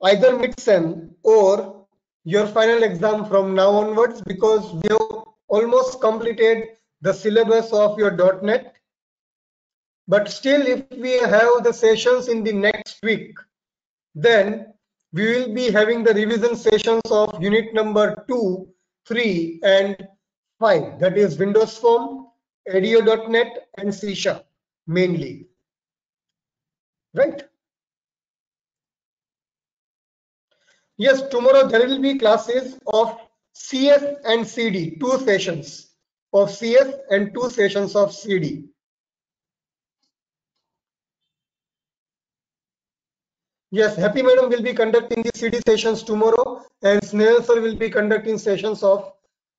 either midsem or your final exam from now onwards because we have almost completed the syllabus of your .NET. But still, if we have the sessions in the next week, then we will be having the revision sessions of unit number 2, 3 and 5 that is Windows Form, ADO.NET and C Sharp mainly. Right? Yes, tomorrow there will be classes of CS and CD, two sessions of CS and two sessions of CD. Yes, Happy Madam will be conducting the CD sessions tomorrow and Snail sir will be conducting sessions of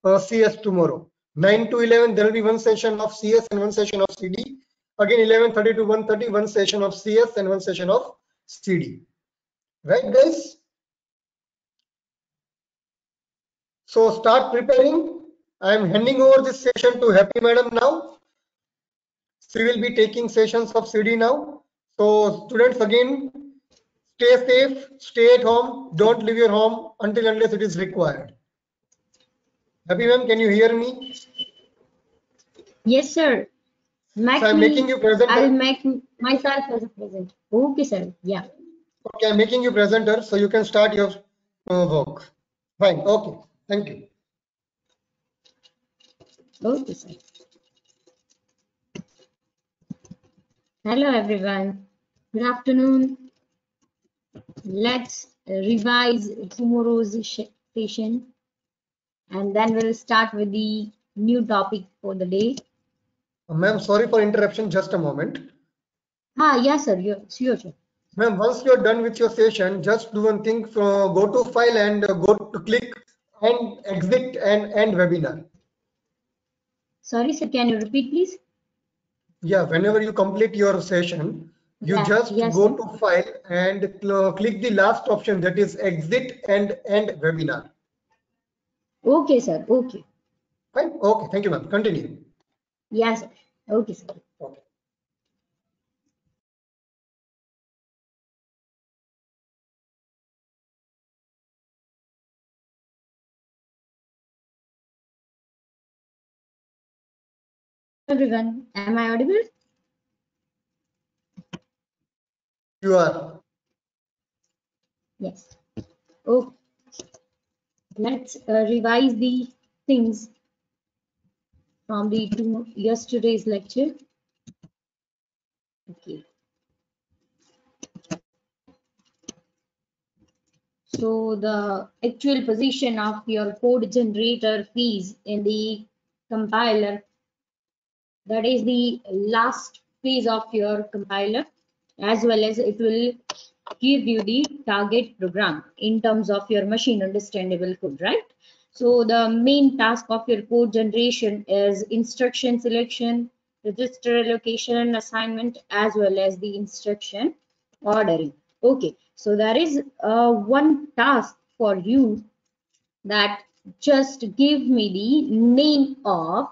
uh, CS tomorrow. 9 to 11, there will be one session of CS and one session of CD. Again, 11.30 to 1.30, one session of CS and one session of CD. Right, guys? So start preparing. I am handing over this session to Happy Madam now. She will be taking sessions of CD now. So students again, stay safe, stay at home, don't leave your home until unless it is required. Happy ma'am, can you hear me? Yes, sir. Make So I'm me- making you present. I'll make myself as a present. Okay, sir. Yeah. Okay, I'm making you presenter, so you can start your uh, work. Fine, okay, thank you. Okay, sir. Hello, everyone. Good afternoon. Let's revise tomorrow's session and then we'll start with the new topic for the day. Uh, Ma'am, sorry for interruption, just a moment. Ah, yes, sir. You're, sure, sure. Ma'am, once you're done with your session, just do one thing, uh, go to file and uh, go to click and exit and end webinar. Sorry, sir. Can you repeat, please? Yeah, whenever you complete your session, you Yeah, just yes, go to file and cl- click the last option that is exit and end webinar. Okay, sir. Okay. Fine, okay, thank you ma'am, continue. Yes, sir. Okay, sir. Okay. Everyone, am I audible? You are, Yes. Oh, let's uh, revise the things from the two, yesterday's lecture. Okay. So the actual position of your code generator fees in the compiler, that is the last phase of your compiler, as well as it will give you the target program in terms of your machine understandable code, right? So the main task of your code generation is instruction selection, register allocation, and assignment, as well as the instruction ordering. Okay, so there is uh, one task for you that just give me the name of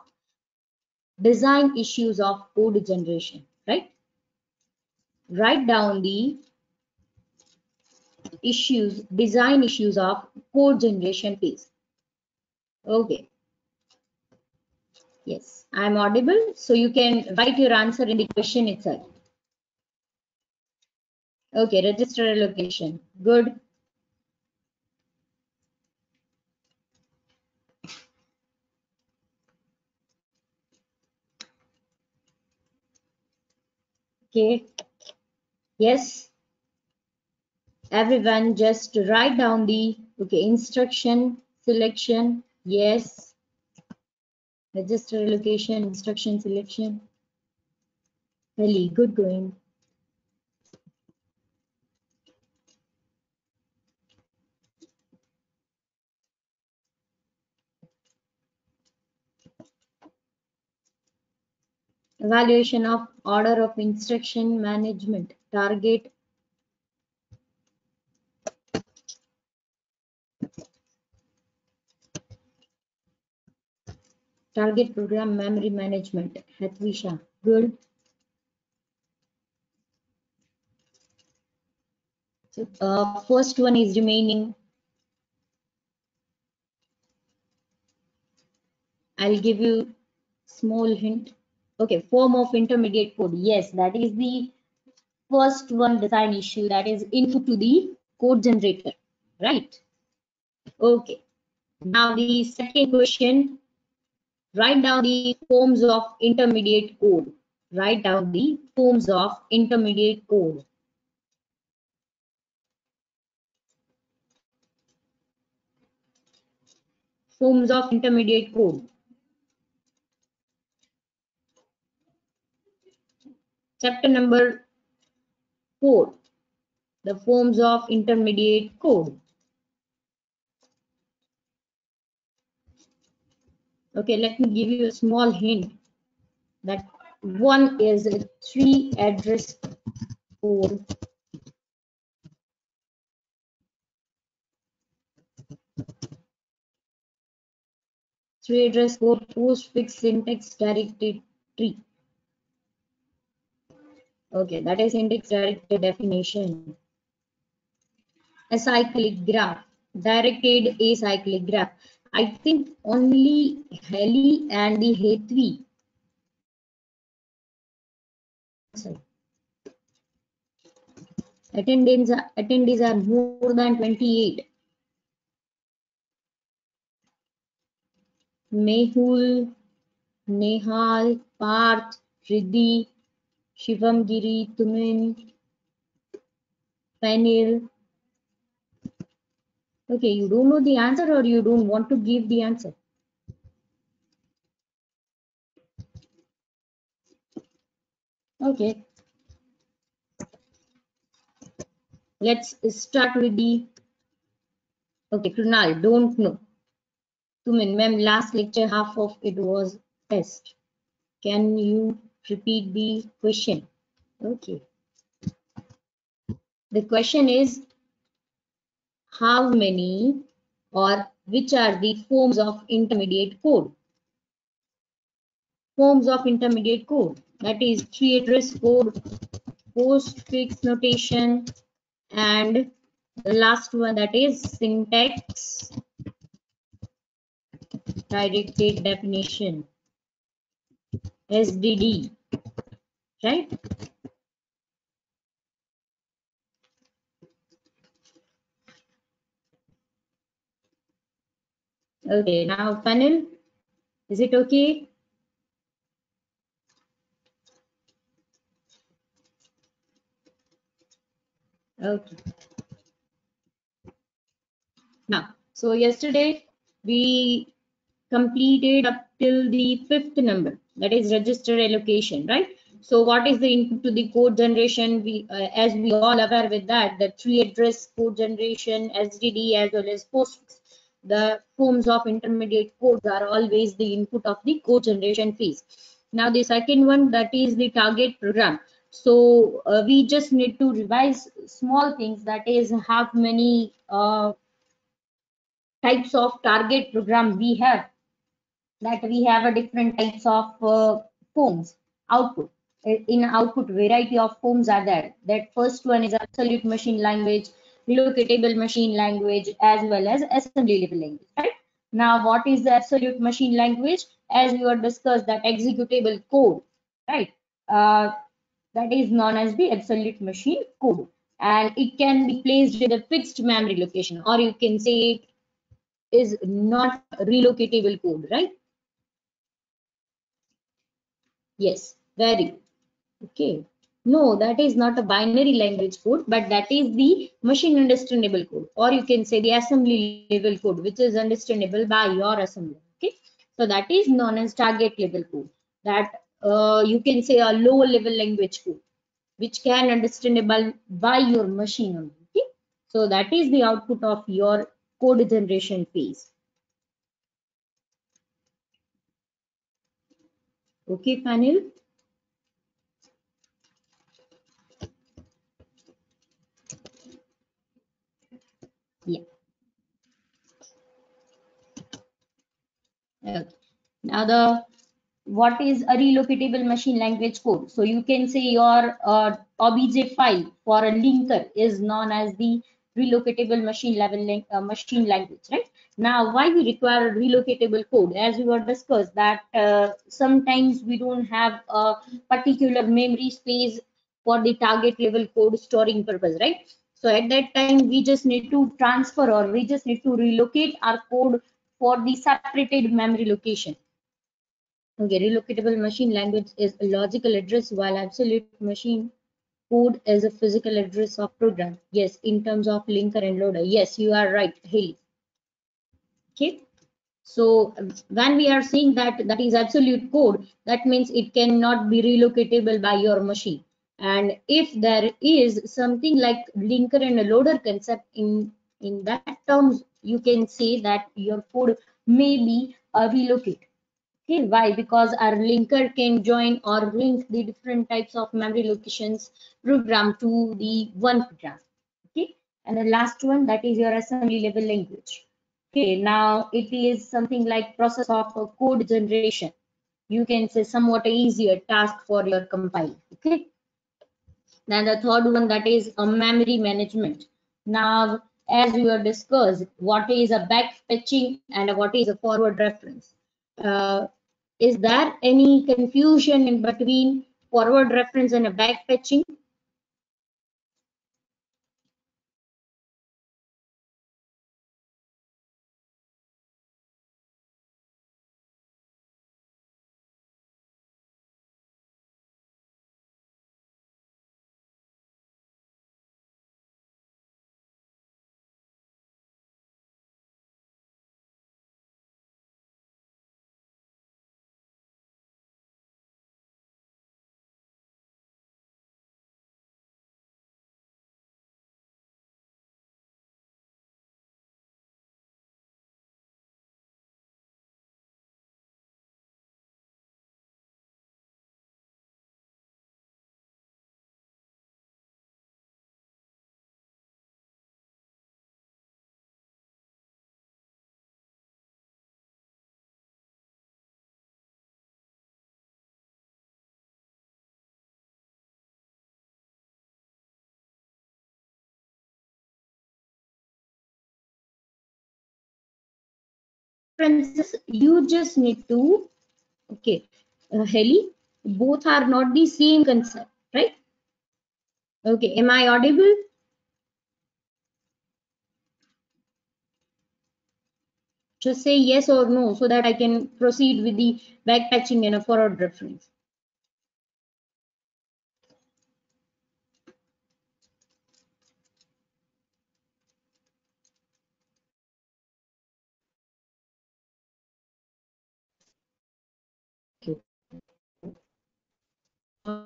design issues of code generation, right? Write down the issues, design issues of code generation phase. Okay. Yes, I'm audible. So you can write your answer in the question itself. Okay, register allocation. Good. Okay. Yes. Everyone just write down the okay instruction selection. Yes. Register allocation instruction selection. Really good going. Evaluation of order of instruction management. Target Target program memory management, Hatvisha. Good. So, uh, first one is remaining. I'll give you small hint. Okay, form of intermediate code. Yes, that is the first one design issue that is input to the code generator, right? Okay. Now the second question, write down the forms of intermediate code. Write down the forms of intermediate code. forms of intermediate code. Chapter number 4, the forms of intermediate code. Okay, let me give you a small hint that one is a three address code three address code postfix syntax directed tree. Okay, that is syntax directed definition. A cyclic graph, directed acyclic graph. I think only Heli and the Hetvi. Attendance, attendees are more than 28. Mehul, Nehal, Parth, Riddhi, Shivam Giri, Tumin, Panil. Okay, you don't know the answer or you don't want to give the answer. Okay. Let's start with the. Okay, Krunal, don't know. Tumin, ma'am, last lecture, half of it was test. Can you repeat the question? Okay. The question is, how many or which are the forms of intermediate code? Forms of intermediate code, that is three address code, postfix notation, and the last one that is syntax directed definition SDD right okay? Now panel is it okay? Okay. Now so yesterday we completed up till the fifth number that is register allocation right? So what is the input to the code generation? We uh, as we all aware with that the three address code generation sdd as well as postfix the forms of intermediate codes are always the input of the code generation phase now the second one that is the target program. So uh, we just need to revise small things that is how many uh, types of target program we have that we have a different types of uh, forms output. In output variety of forms are there. That first one is absolute machine language relocatable machine language as well as assembly level language right? Now what is the absolute machine language? As we were discussed that executable code right? Uh, that is known as the absolute machine code. And it can be placed in a fixed memory location or you can say it is not relocatable code right Yes, very. Okay. No, that is not a binary language code, but that is the machine understandable code, or you can say the assembly level code, which is understandable by your assembler. Okay. So that is known as target level code. That uh, you can say a lower level language code, which can understandable by your machine. Okay. So that is the output of your code generation phase. Okay, panel. Yeah. Okay. Now the what is a relocatable machine language code? So you can say your uh, obj file for a linker is known as the relocatable machine level uh, machine language, right? Now, why we require a relocatable code? As we were discussed that uh, sometimes we don't have a particular memory space for the target level code storing purpose, right? So at that time, we just need to transfer or we just need to relocate our code for the separated memory location. Okay, relocatable machine language is a logical address while absolute machine code is a physical address of program. Yes, in terms of linker and loader. Yes, you are right, Heli. Okay. So when we are saying that that is absolute code, that means it cannot be relocatable by your machine. And if there is something like linker and a loader concept in, in that terms, you can say that your code may be uh. Okay, why? Because our linker can join or link the different types of memory locations program to the one program. Okay, and the last one that is your assembly level language. Okay, now it is something like process of code generation. You can say somewhat easier task for your compile. Okay. Then the third one that is a memory management. Now, as we have discussed, what is a back fetching and what is a forward reference. Uh, is there any confusion in between forward reference and a backpatching? Francis, you just need to, okay, uh, Heli, both are not the same concept, right? Okay, am I audible? Just say yes or no so that I can proceed with the backpatching and a forward reference. And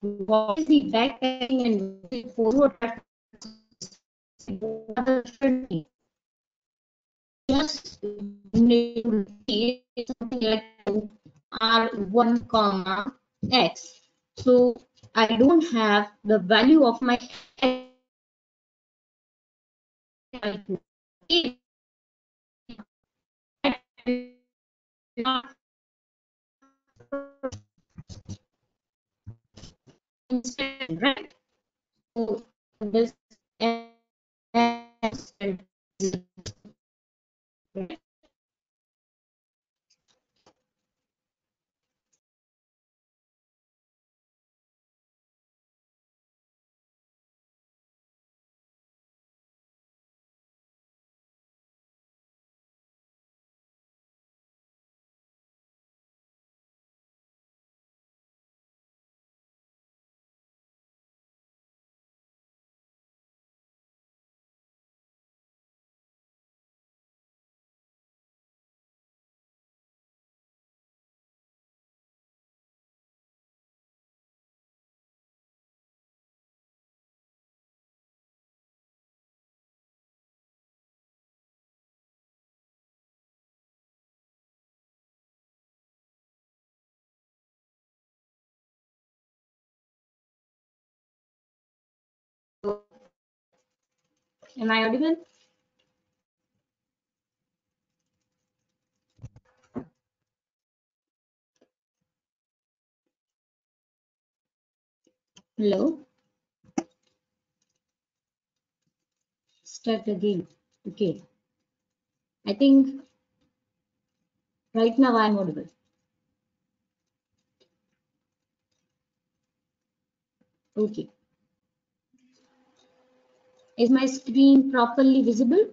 what is the backpatching and forward? Just need something like r1 comma x. So I don't have the value of my this Am I audible? Hello? Start again. Okay. I think right now I'm audible. Okay. Is my screen properly visible?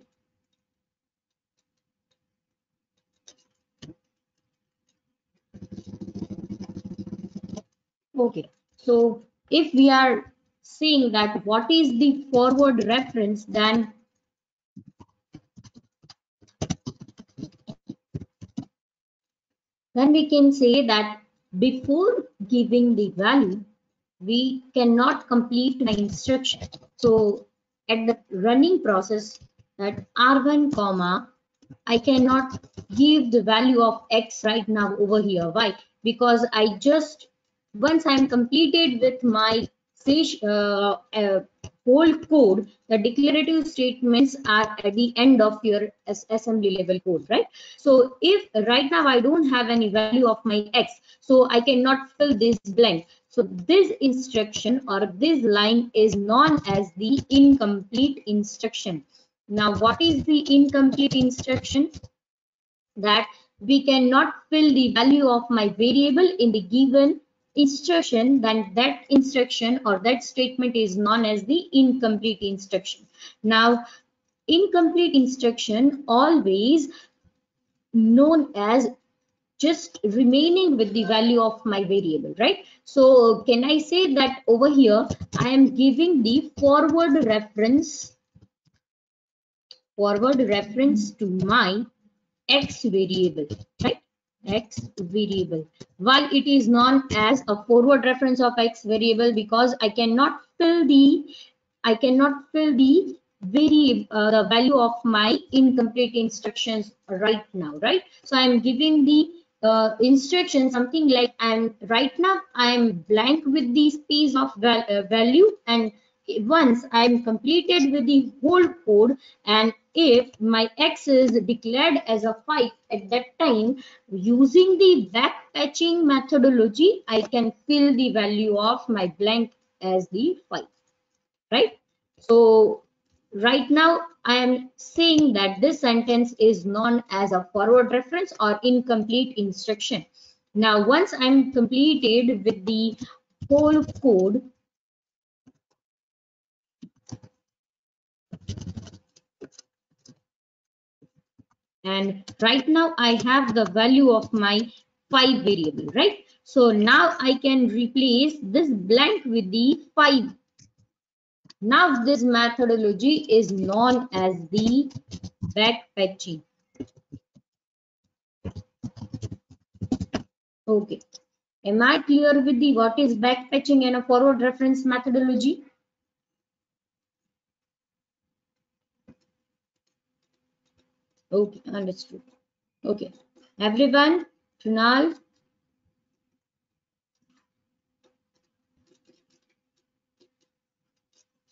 Okay, so if we are seeing that what is the forward reference, then then we can say that before giving the value, we cannot complete the instruction. So at the running process, that R1 comma, I cannot give the value of X right now over here. Why? Because I just, once I'm completed with my uh, uh, whole code, the declarative statements are at the end of your assembly level code, right? So if right now I don't have any value of my X, so I cannot fill this blank. So this instruction or this line is known as the incomplete instruction. Now, what is the incomplete instruction? That we cannot fill the value of my variable in the given instruction, then that instruction or that statement is known as the incomplete instruction. Now, incomplete instruction always known as just remaining with the value of my variable, right? So can I say that over here, I am giving the forward reference, forward reference to my x variable, right? x variable. Why it is known as a forward reference of x variable? Because I cannot fill the, I cannot fill the very uh, the value of my incomplete instructions right now, right? So I'm giving the uh, instruction something like I'm right now I'm blank with the piece of val uh, value and once I'm completed with the whole code and if my x is declared as a 5 at that time using the back patching methodology I can fill the value of my blank as the 5 right? So right now I am saying that this sentence is known as a forward reference or incomplete instruction. Now, once I'm completed with the whole code, and right now I have the value of my 5 variable, right? So now I can replace this blank with the 5 now this methodology is known as the backpatching. Okay. Am I clear with the what is backpatching and a forward reference methodology? Okay, understood. Okay. Everyone, Tunal,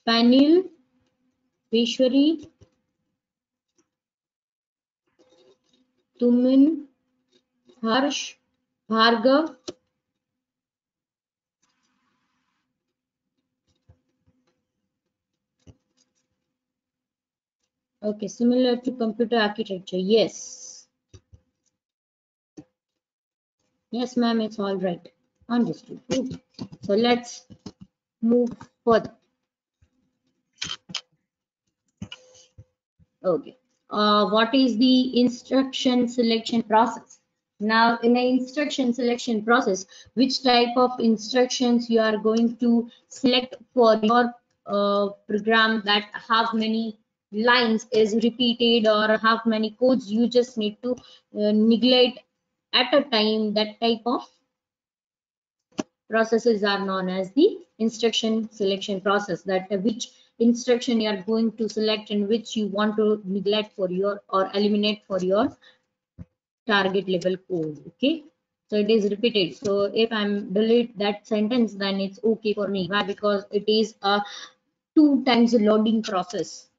Panil, Vishwari, Tumin, Harsh, Bhargav, Okay, similar to computer architecture. Yes. Yes, ma'am, it's all right. Understood. So let's move further. Okay. Uh, what is the instruction selection process? Now, in an instruction selection process, which type of instructions you are going to select for your uh, program that have many lines is repeated or have many codes you just need to uh, neglect at a time that type of processes are known as the instruction selection process that which instruction you are going to select and which you want to neglect for your or eliminate for your target level code okay? So it is repeated. So if i'm delete that sentence then it's okay for me. Why? Because it is a two times loading process.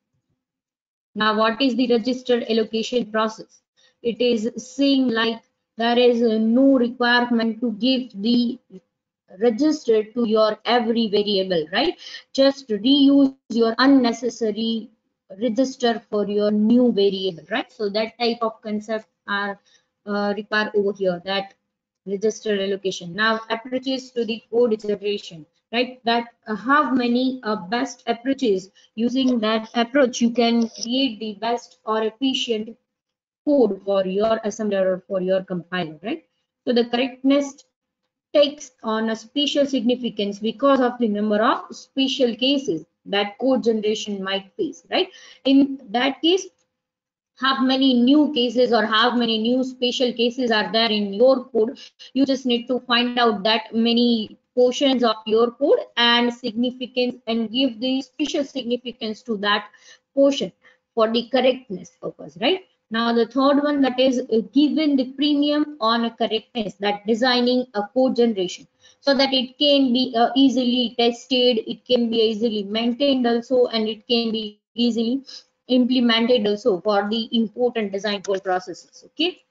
Now what is the register allocation process? It is saying like there is no requirement to give the registered to your every variable, right? Just reuse your unnecessary register for your new variable, right? So that type of concept are uh, required over here, that register allocation. Now approaches to the code generation, right? That uh, have many uh, best approaches. Using that approach, you can create the best or efficient code for your assembler or for your compiler, right? So the correctness takes on a special significance because of the number of special cases that code generation might face, right? In that case, how many new cases or how many new special cases are there in your code you just need to find out that many portions of your code and significance and give the special significance to that portion for the correctness purpose right now the third one that is given the premium on a correctness that designing a code generation. So that it can be uh, easily tested it can be easily maintained also and it can be easily implemented also for the important design code processes okay?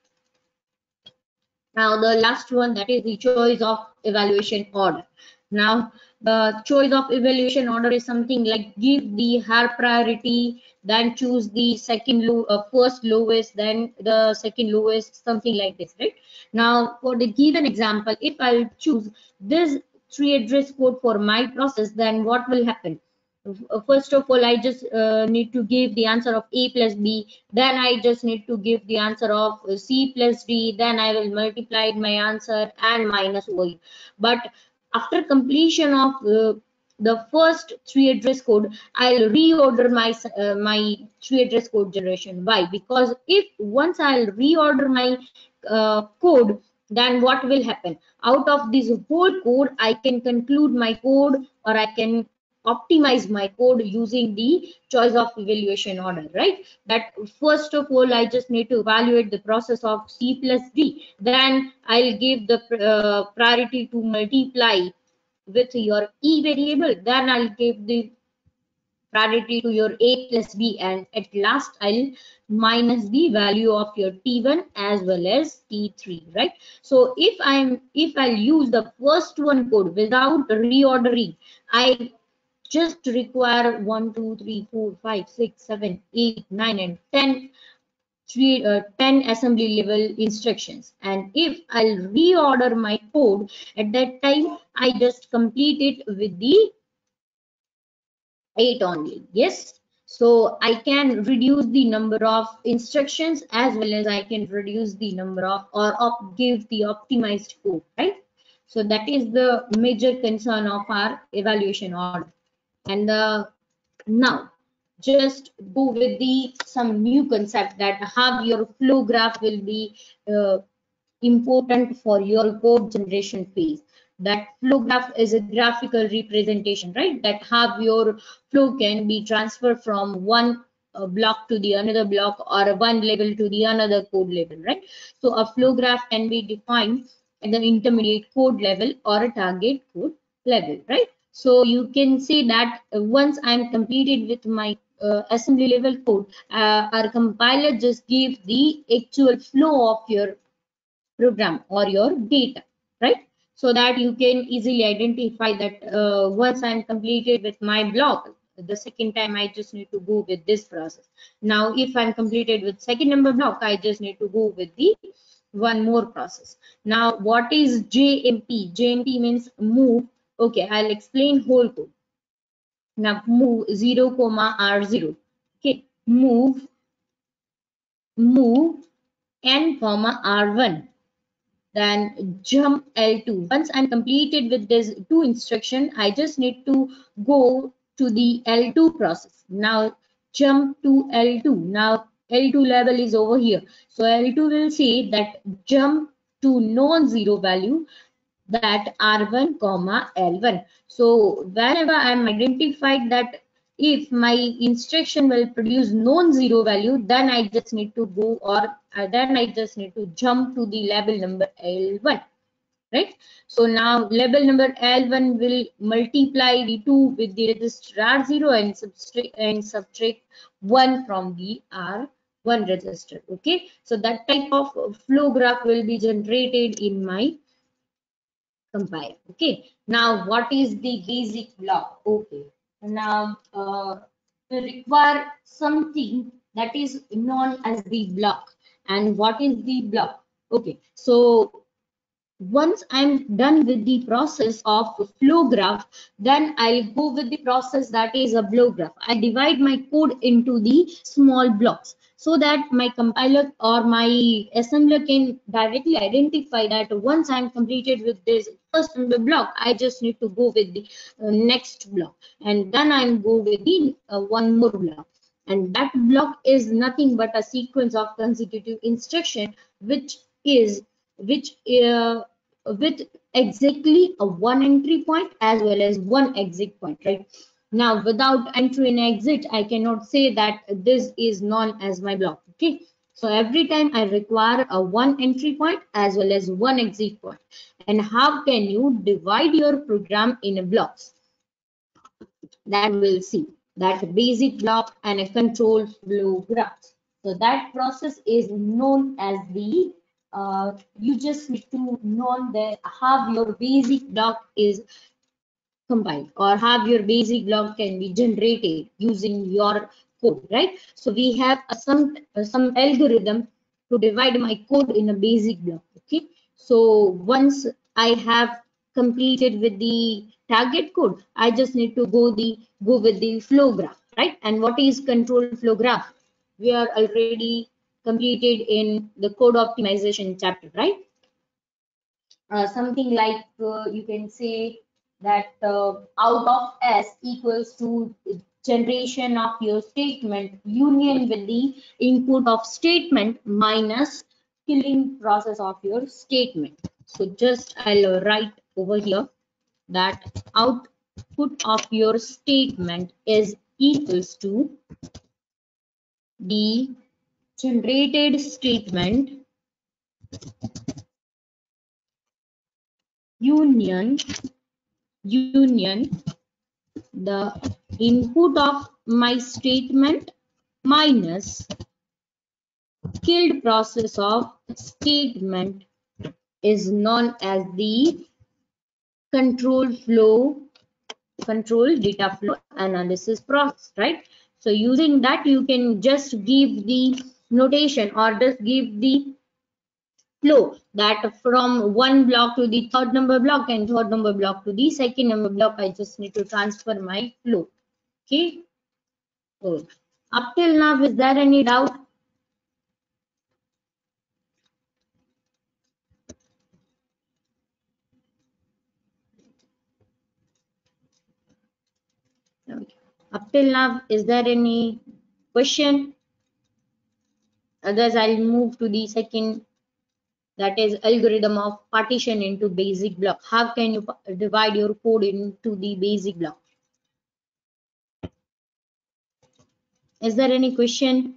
Now the last one that is the choice of evaluation order now the choice of evaluation order is something like give the higher priority then choose the second low uh, first lowest then the second lowest something like this right? Now for the given example if i'll choose this three address code for my process then what will happen? Uh, first of all i just uh, need to give the answer of a plus b then i just need to give the answer of c plus d then i will multiply my answer and minus y but after completion of uh, the first three address code i'll reorder my uh, my three address code generation. Why? Because if once i'll reorder my uh, code then what will happen? Out of this whole code i can conclude my code or i can optimize my code using the choice of evaluation order right? That first of all i just need to evaluate the process of c plus d. Then i'll give the uh, priority to multiply with your e variable. Then i'll give the priority to your a plus b. And at last i'll minus the value of your t1 as well as t3 right? So if i'm if i'll use the first one code without reordering i just require 1 2 3 4 5 6 7 8 9 and 10 three, uh, 10 assembly level instructions. And if i'll reorder my code at that time i just complete it with the 8 only. Yes? So i can reduce the number of instructions as well as i can reduce the number of or give the optimized code right? So that is the major concern of our evaluation order and uh, now just go with the some new concept that how your flow graph will be uh, important for your code generation phase. That flow graph is a graphical representation right? That how your flow can be transferred from one uh, block to the another block or one level to the another code level right? So a flow graph can be defined at the intermediate code level or a target code level right so you can see that once I'm completed with my uh, assembly level code, uh, our compiler just gives the actual flow of your program or your data, right? So that you can easily identify that uh, once I'm completed with my block, the second time I just need to go with this process. Now, if I'm completed with second number block, I just need to go with the one more process. Now, what is JMP? JMP means move okay i'll explain whole code. Now move 0 comma r0 okay move move n comma r1 then jump l2 once i'm completed with this two instruction i just need to go to the l2 process. Now jump to l2 now l2 level is over here. So l2 will say that jump to non-zero value that r1 comma l1 so whenever i'm identified that if my instruction will produce non-zero value then i just need to go or uh, then i just need to jump to the label number l1 right? So now label number l1 will multiply the 2 with the register r0 and subtract and subtract 1 from the r1 register okay? So that type of flow graph will be generated in my compile okay? Now what is the basic block okay. Now uh, we require something that is known as the block. And what is the block? Okay. So once i'm done with the process of flow graph then i'll go with the process that is a flow graph i divide my code into the small blocks so that my compiler or my assembler can directly identify that once I'm completed with this first block, I just need to go with the uh, next block and then I'm go with the uh, one more block. And that block is nothing but a sequence of consecutive instruction, which is which uh, with exactly a one entry point as well as one exit point, right? Now, without entry and exit, I cannot say that this is known as my block, okay? So every time I require a one entry point as well as one exit. And how can you divide your program in blocks? That we'll see. That basic block and a control flow graph. So that process is known as the uh, you just need to know that how your basic block is compiled or how your basic block can be generated using your code, right? So we have a, some uh, some algorithm to divide my code in a basic block. Okay. So once I have completed with the target code, I just need to go the go with the flow graph, right? And what is control flow graph? We are already completed in the code optimization chapter, right? Uh, something like uh, you can say that uh, out of S equals to generation of your statement union with the input of statement minus killing process of your statement. So just I'll write over here that output of your statement is equals to the generated statement union union the input of my statement minus killed process of statement is known as the control flow control data flow analysis process right? So using that you can just give the notation or just give the flow that from one block to the third number block and third number block to the second number block i just need to transfer my flow. Okay? So up till now is there any doubt? Up till now is there any question otherwise i'll move to the second that is algorithm of partition into basic block. How can you divide your code into the basic block? Is there any question?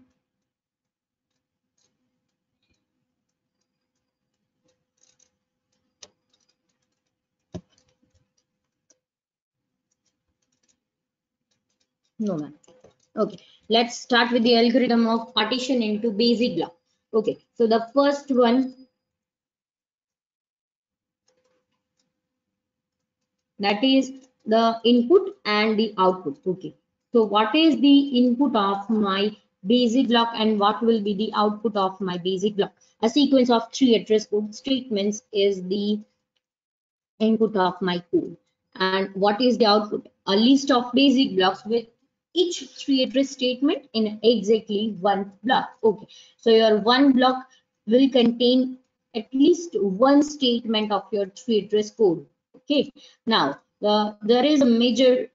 No man okay let's start with the algorithm of partition into basic block. Okay so the first one that is the input and the output. Okay so what is the input of my basic block and what will be the output of my basic block? A sequence of three address code statements is the input of my code. And what is the output? A list of basic blocks with each three address statement in exactly one block. Okay. So your one block will contain at least one statement of your three address code. Okay. Now the, there is a major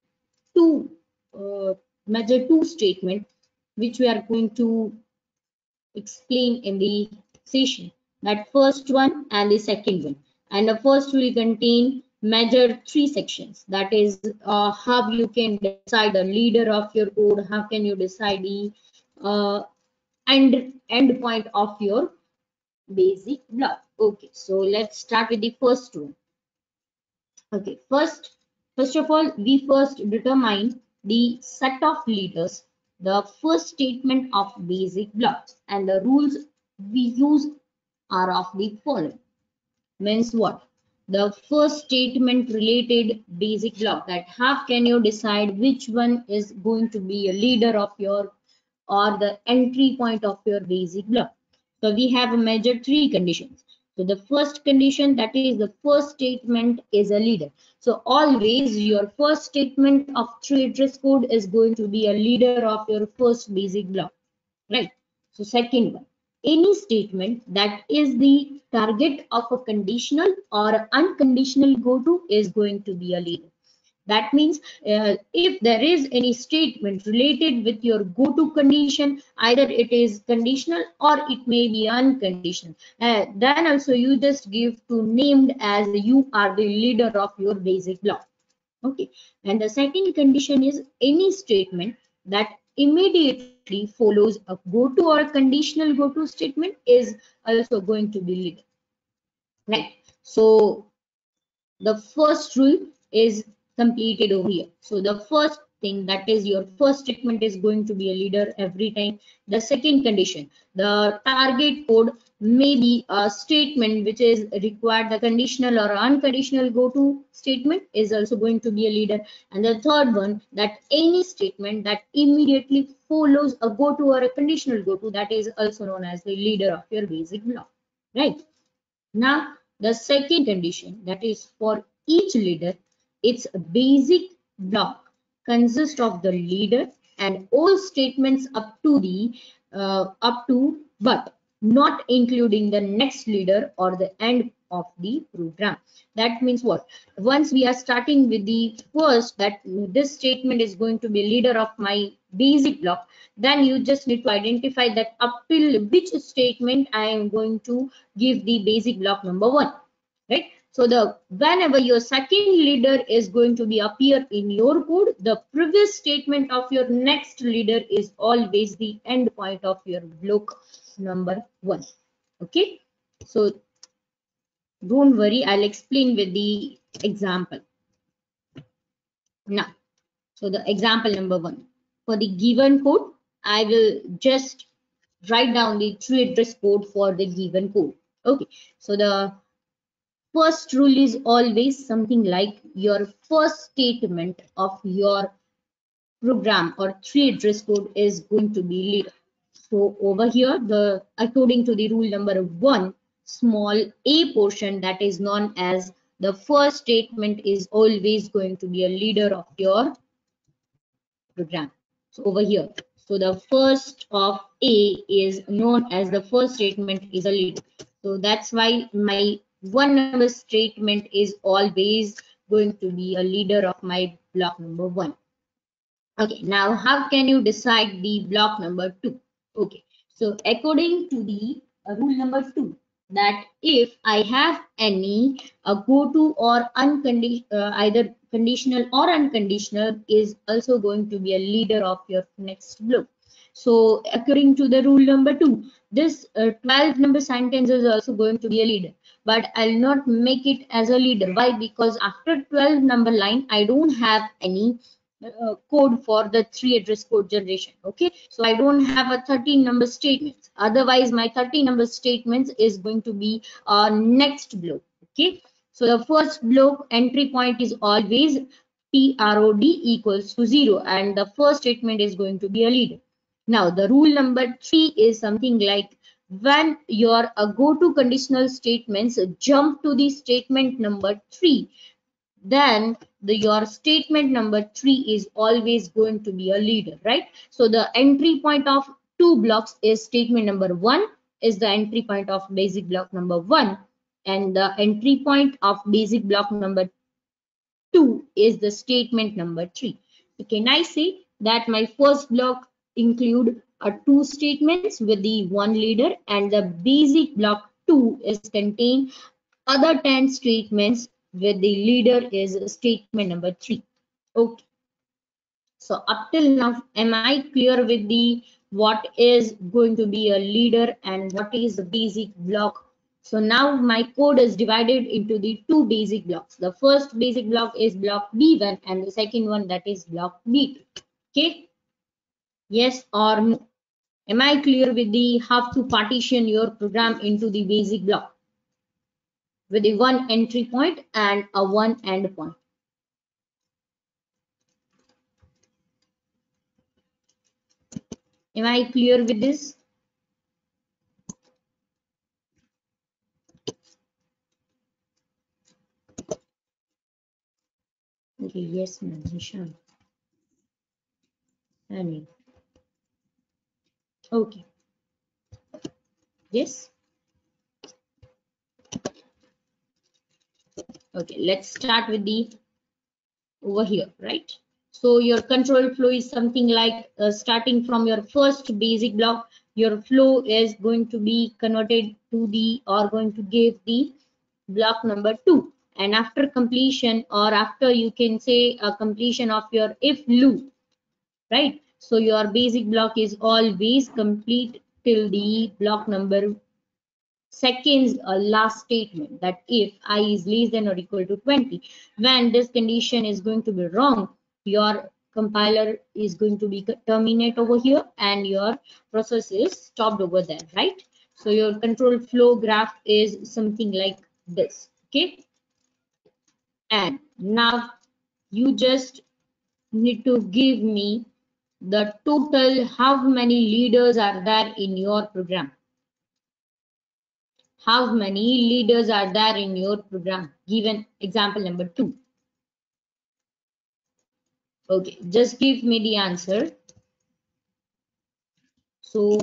two uh, major two statement which we are going to explain in the session. That first one and the second one. And the first will contain major three sections that is uh, how you can decide a leader of your code how can you decide the uh, end end point of your basic block okay so let's start with the first one Okay, first, first of all, we first determine the set of leaders, the first statement of basic blocks, and the rules we use are of the following. Means what? The first statement related basic block that how can you decide which one is going to be a leader of your or the entry point of your basic block. So we have a major three conditions. So the first condition that is the first statement is a leader. So always your first statement of three address code is going to be a leader of your first basic block, right? So second one, any statement that is the target of a conditional or unconditional go to is going to be a leader. That means uh, if there is any statement related with your go-to condition, either it is conditional or it may be unconditional. Uh, then also you just give to named as you are the leader of your basic block. Okay. And the second condition is any statement that immediately follows a go-to or a conditional go-to statement is also going to be leader. Right. So the first rule is completed over here. So the first thing that is your first statement is going to be a leader every time. The second condition, the target code may be a statement which is required the conditional or unconditional go to statement is also going to be a leader. And the third one that any statement that immediately follows a go to or a conditional go to that is also known as the leader of your basic block. Right. Now the second condition that is for each leader its basic block consists of the leader and all statements up to the uh, up to but not including the next leader or the end of the program. That means what? Once we are starting with the first that this statement is going to be leader of my basic block then you just need to identify that up till which statement i am going to give the basic block number one right so the whenever your second leader is going to be appear in your code, the previous statement of your next leader is always the end point of your block number one. Okay. So don't worry, I'll explain with the example. Now, so the example number one for the given code, I will just write down the three address code for the given code. Okay. So the first rule is always something like your first statement of your program or three address code is going to be leader. So over here, the according to the rule number one, small a portion that is known as the first statement is always going to be a leader of your program. So over here, so the first of a is known as the first statement is a leader. So that's why my one number statement is always going to be a leader of my block number one. Okay, now how can you decide the block number two? Okay, so according to the uh, rule number two, that if I have any a go to or unconditional uh, either conditional or unconditional is also going to be a leader of your next block. So according to the rule number two, this uh, 12 number sentence is also going to be a leader but I'll not make it as a leader. Why? Because after 12 number line, I don't have any uh, code for the three address code generation. Okay, so I don't have a 13 number statements. Otherwise, my 13 number statements is going to be a next block. Okay, so the first block entry point is always PROD equals to zero, and the first statement is going to be a leader. Now, the rule number three is something like when your uh, go-to conditional statements jump to the statement number three, then the your statement number three is always going to be a leader, right? So the entry point of two blocks is statement number one is the entry point of basic block number one and the entry point of basic block number two is the statement number three. So can I say that my first block include are two statements with the one leader and the basic block 2 is contain other 10 statements with the leader is statement number 3 okay. So up till now am i clear with the what is going to be a leader and what is the basic block? So now my code is divided into the two basic blocks. The first basic block is block b1 and the second one that is block b2 okay Yes or no? Am I clear with the how to partition your program into the basic block with the one entry point and a one end point? Am I clear with this? Okay, yes, Nishan. Anyway. Okay. Yes. Okay, let's start with the over here, right? So your control flow is something like uh, starting from your first basic block, your flow is going to be converted to the or going to give the block number two. And after completion or after you can say a completion of your if loop, right? So your basic block is always complete till the block number seconds uh, last statement that if i is less than or equal to 20 when this condition is going to be wrong your compiler is going to be terminate over here and your process is stopped over there right? So your control flow graph is something like this okay? And now you just need to give me the total how many leaders are there in your program? How many leaders are there in your program? Given example number two. Okay just give me the answer. So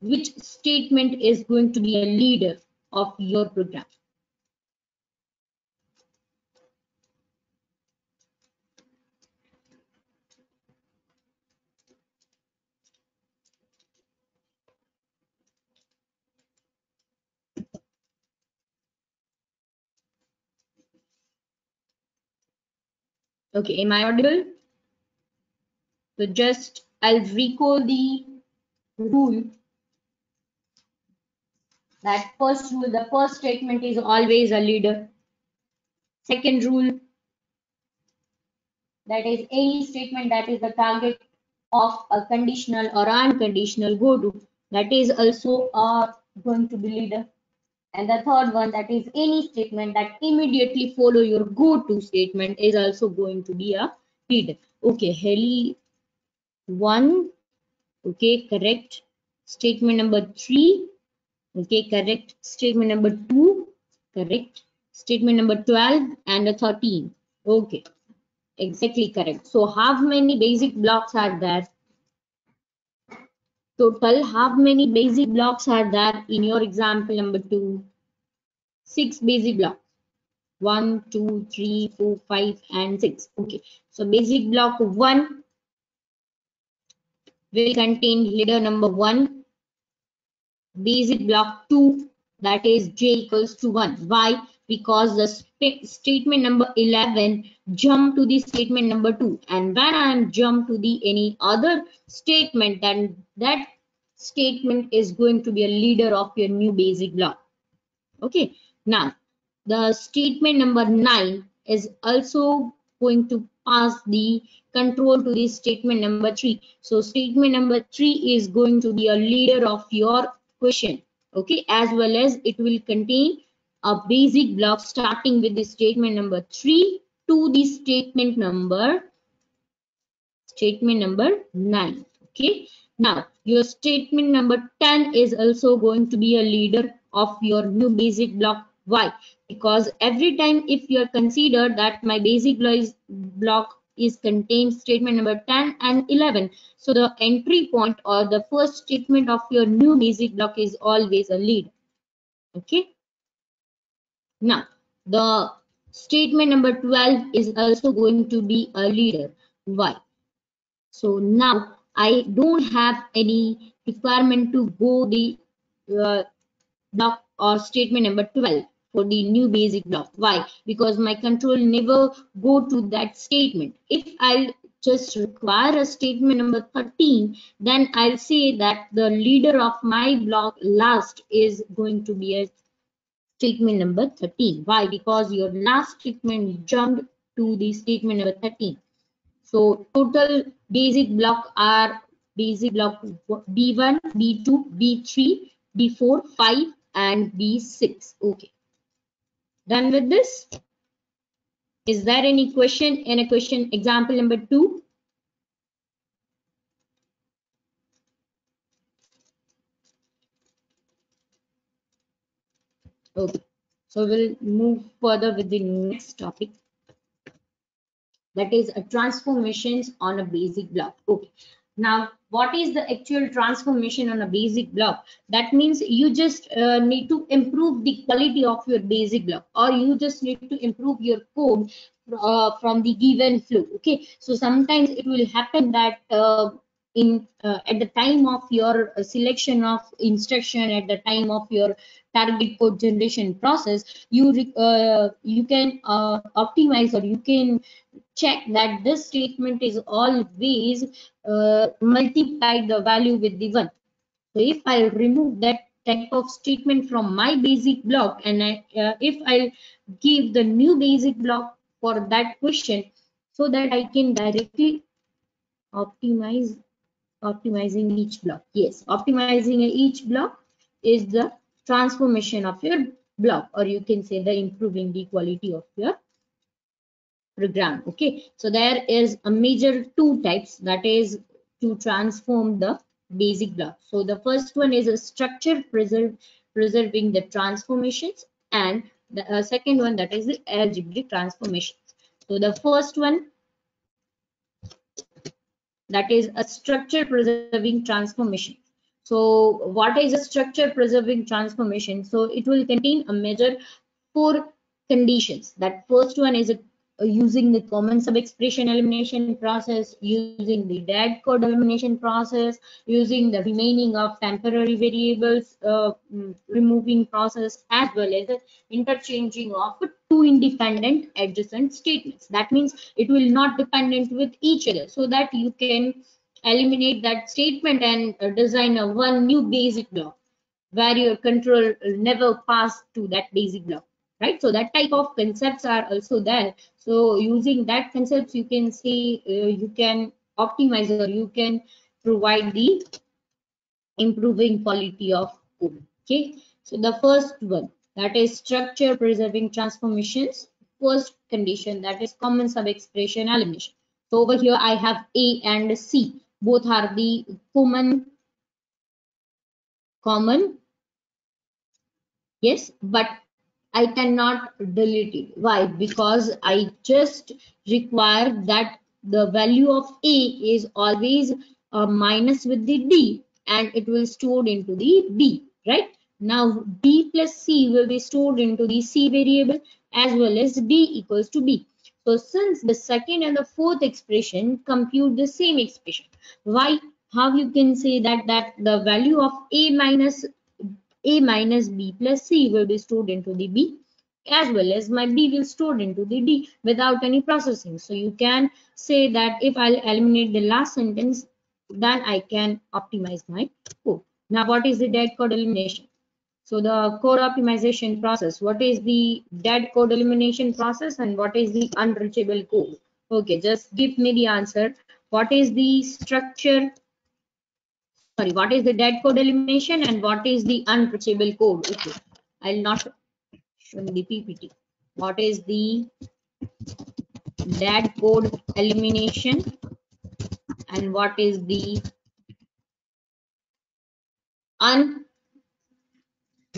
which statement is going to be a leader of your program Okay, am I audible? So just I'll recall the rule that first rule, the first statement is always a leader. Second rule, that is any statement that is the target of a conditional or unconditional go to, that is also uh, going to be leader. And the third one, that is any statement that immediately follow your go-to statement is also going to be a leader. Okay, Heli one. Okay, correct. Statement number three. Okay, correct. Statement number two. Correct. Statement number 12 and a 13. Okay, exactly correct. So how many basic blocks are there? Total how many basic blocks are there in your example number two? Six basic blocks. One two three four five and six. Okay. So basic block one will contain leader number one. Basic block two that is j equals to one. Why because the statement number 11 jump to the statement number 2 and when i am jump to the any other statement then that statement is going to be a leader of your new basic block. Okay. Now the statement number 9 is also going to pass the control to the statement number 3 so statement number 3 is going to be a leader of your question. Okay. As well as it will contain a basic block starting with the statement number 3 to the statement number statement number 9 okay? Now your statement number 10 is also going to be a leader of your new basic block. Why? Because every time if you are considered that my basic block is, contained statement number 10 and 11 so the entry point or the first statement of your new basic block is always a lead okay now, the statement number 12 is also going to be a leader. Why? So now I don't have any requirement to go the uh, block or statement number 12 for the new basic block. Why? Because my control never go to that statement. If I'll just require a statement number 13, then I'll say that the leader of my block last is going to be a statement number 13. Why? Because your last statement jumped to the statement number 13. So total basic block are basic block B1, B2, B3, B4, 5 and B6. Okay. Done with this? Is there any question in a question example number 2? Okay, so we'll move further with the next topic. That is a transformations on a basic block. Okay, Now, what is the actual transformation on a basic block? That means you just uh, need to improve the quality of your basic block or you just need to improve your code uh, from the given flow. Okay, so sometimes it will happen that uh, in uh, at the time of your uh, selection of instruction at the time of your target code generation process you uh, you can uh, optimize or you can check that this statement is always uh, multiply the value with the one. So if i remove that type of statement from my basic block and I, uh, if i give the new basic block for that question so that i can directly optimize optimizing each block. Yes optimizing each block is the transformation of your block or you can say the improving the quality of your program. Okay so there is a major two types that is to transform the basic block. So the first one is a structure preserve preserving the transformations and the uh, second one that is the algebraic transformations. So the first one that is a structure preserving transformation. So what is a structure preserving transformation? So it will contain a major four conditions. That first one is a, a using the common sub-expression elimination process using the dead code elimination process using the remaining of temporary variables uh, mm, removing process as well as the interchanging of two independent adjacent statements. That means it will not dependent with each other. So that you can eliminate that statement and uh, design a one new basic block where your control never pass to that basic block right? So that type of concepts are also there. So using that concepts you can say uh, you can optimize or you can provide the improving quality of code okay? So the first one that is structure preserving transformations first condition that is common sub expression elimination so over here i have a and c both are the common common yes but I cannot delete it. Why? Because I just require that the value of A is always a minus with the D and it will stored into the B, right? Now B plus C will be stored into the C variable as well as D equals to B. So since the second and the fourth expression compute the same expression, why? How you can say that that the value of a minus a minus b plus c will be stored into the b as well as my b will stored into the d without any processing. So you can say that if I'll eliminate the last sentence, then I can optimize my code. Now what is the dead code elimination? So the code optimization process, what is the dead code elimination process and what is the unreachable code? Okay, just give me the answer. What is the structure? Sorry, what is the dead code elimination and what is the unreachable code? Okay, I'll not show the PPT. What is the dead code elimination and what is the un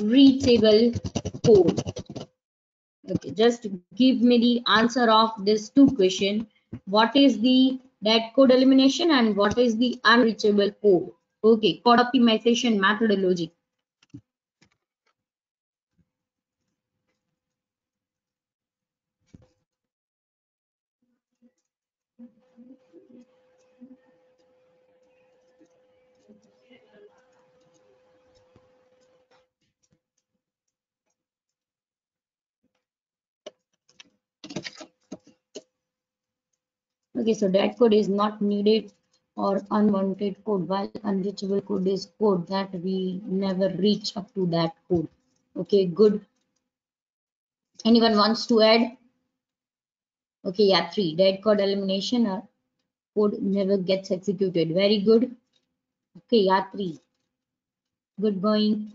reachable code okay just give me the answer of this two question what is the dead code elimination and what is the unreachable code okay code optimization methodology Okay, so that code is not needed or unwanted code, while unreachable code is code that we never reach up to that code. Okay, good. Anyone wants to add? Okay, yeah, three. Dead code elimination or code never gets executed. Very good. Okay, yeah, three. Good going.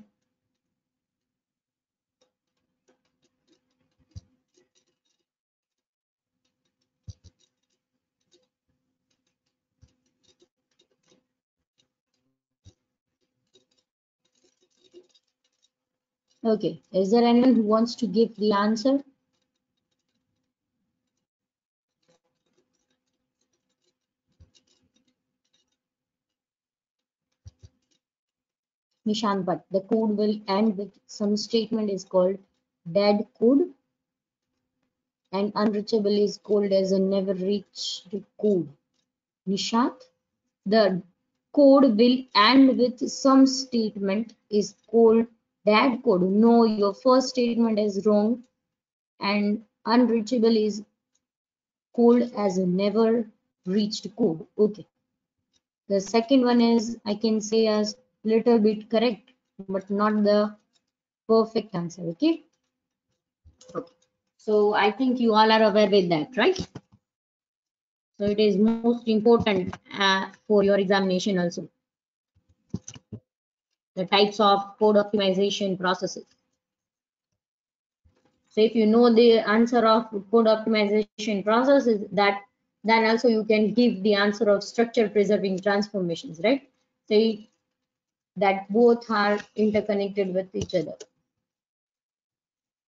Okay, is there anyone who wants to give the answer? Nishant But the code will end with some statement is called dead code and unreachable is called as a never reached code. Nishant, the code will end with some statement is called dead code. No, your first statement is wrong and unreachable is called as a never reached code. Okay. The second one is I can say as little bit correct, but not the perfect answer. Okay. okay. So I think you all are aware with that, right? So it is most important uh, for your examination also. The types of code optimization processes. So if you know the answer of code optimization processes that then also you can give the answer of structure preserving transformations, right? So that both are interconnected with each other.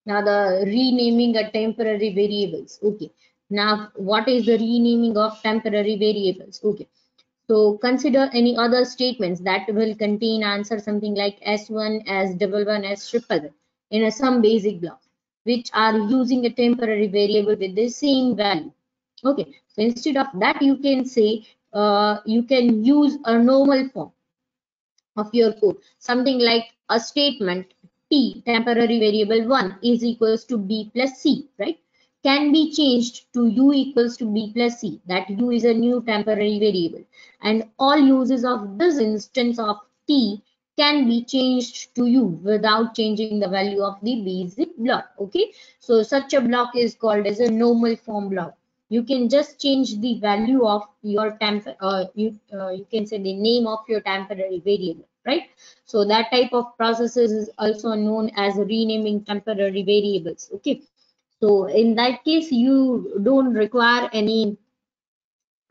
Now the renaming of temporary variables. Okay. Now what is the renaming of temporary variables? Okay. So consider any other statements that will contain answer something like S1 as double one as triple in a some basic block, which are using a temporary variable with the same value. Okay. So instead of that, you can say uh, you can use a normal form of your code, something like a statement t temporary variable 1 is equals to b plus c, right? Can be changed to u equals to b plus c. That u is a new temporary variable. And all uses of this instance of t can be changed to u without changing the value of the basic block. Okay, so such a block is called as a normal form block you can just change the value of your temp uh, you uh, you can say the name of your temporary variable right so that type of processes is also known as renaming temporary variables okay so in that case you don't require any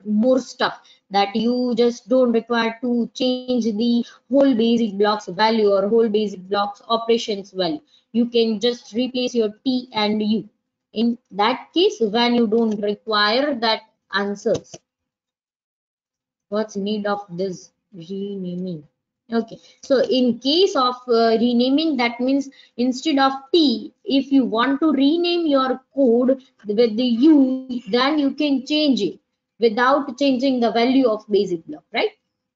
more stuff that you just don't require to change the whole basic blocks value or whole basic blocks operations value. You can just replace your t and u. In that case when you don't require that answers what's need of this renaming okay. So in case of uh, renaming that means instead of t if you want to rename your code with the u then you can change it without changing the value of basic block right?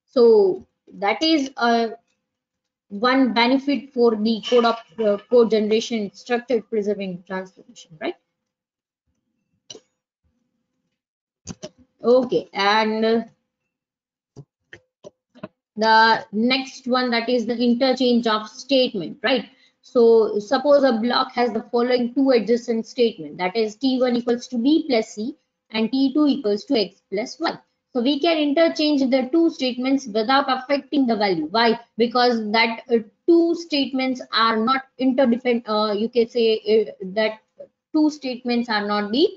So that is uh, one benefit for the code of uh, code generation structured preserving transformation right? Okay. And the next one that is the interchange of statement right? So suppose a block has the following two adjacent statement that is t1 equals to b plus c and t2 equals to x plus y. So we can interchange the two statements without affecting the value. Why? Because that uh, two statements are not interdependent uh, you can say uh, that two statements are not the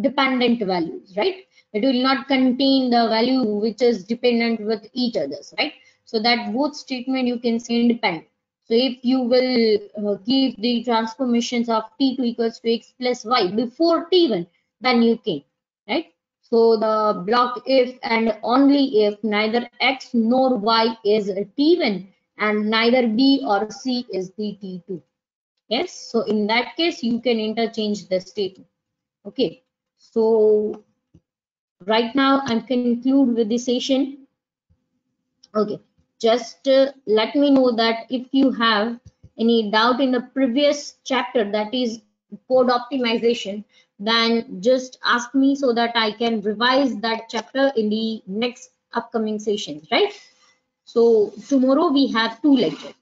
dependent values right it will not contain the value which is dependent with each others right? So that both statement you can say independent. So if you will uh, give the transformations of t2 equals to x plus y before t1 then you can right? So the block if and only if neither x nor y is t1 and neither b or c is the t2 yes? So in that case you can interchange the statement. Okay? So right now I'm conclude with the session. Okay, just uh, let me know that if you have any doubt in the previous chapter that is code optimization, then just ask me so that I can revise that chapter in the next upcoming sessions, right? So tomorrow we have two lectures.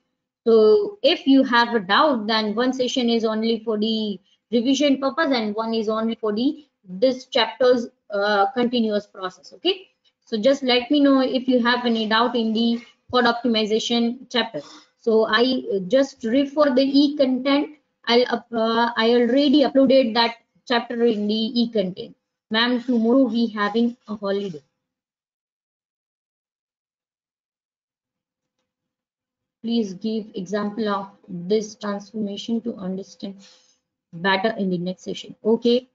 So if you have a doubt, then one session is only for the revision purpose and one is only for the this chapter's uh, continuous process okay? So just let me know if you have any doubt in the code optimization chapter. So i just refer the e content i'll uh, i already uploaded that chapter in the e content ma'am tomorrow we having a holiday. Please give example of this transformation to understand better in the next session okay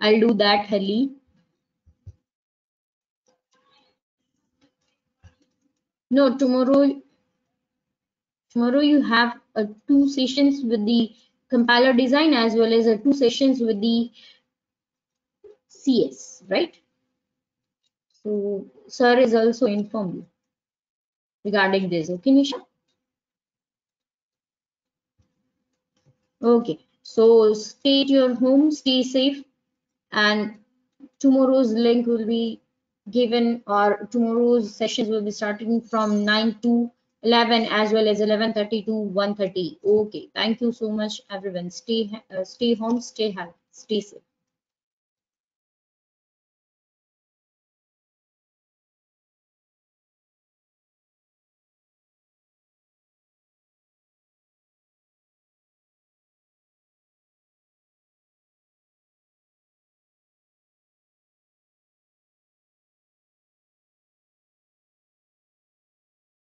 I'll do that, Heli. No, tomorrow tomorrow you have uh, two sessions with the compiler design as well as uh, two sessions with the CS, right? So sir is also informed you regarding this. Okay, Nisha? Okay, so stay at your home, stay safe, and tomorrow's link will be given or tomorrow's sessions will be starting from 9 to 11 as well as 11:30 to 1:30. Okay, thank you so much, everyone. Stay uh, stay home, stay healthy, stay safe.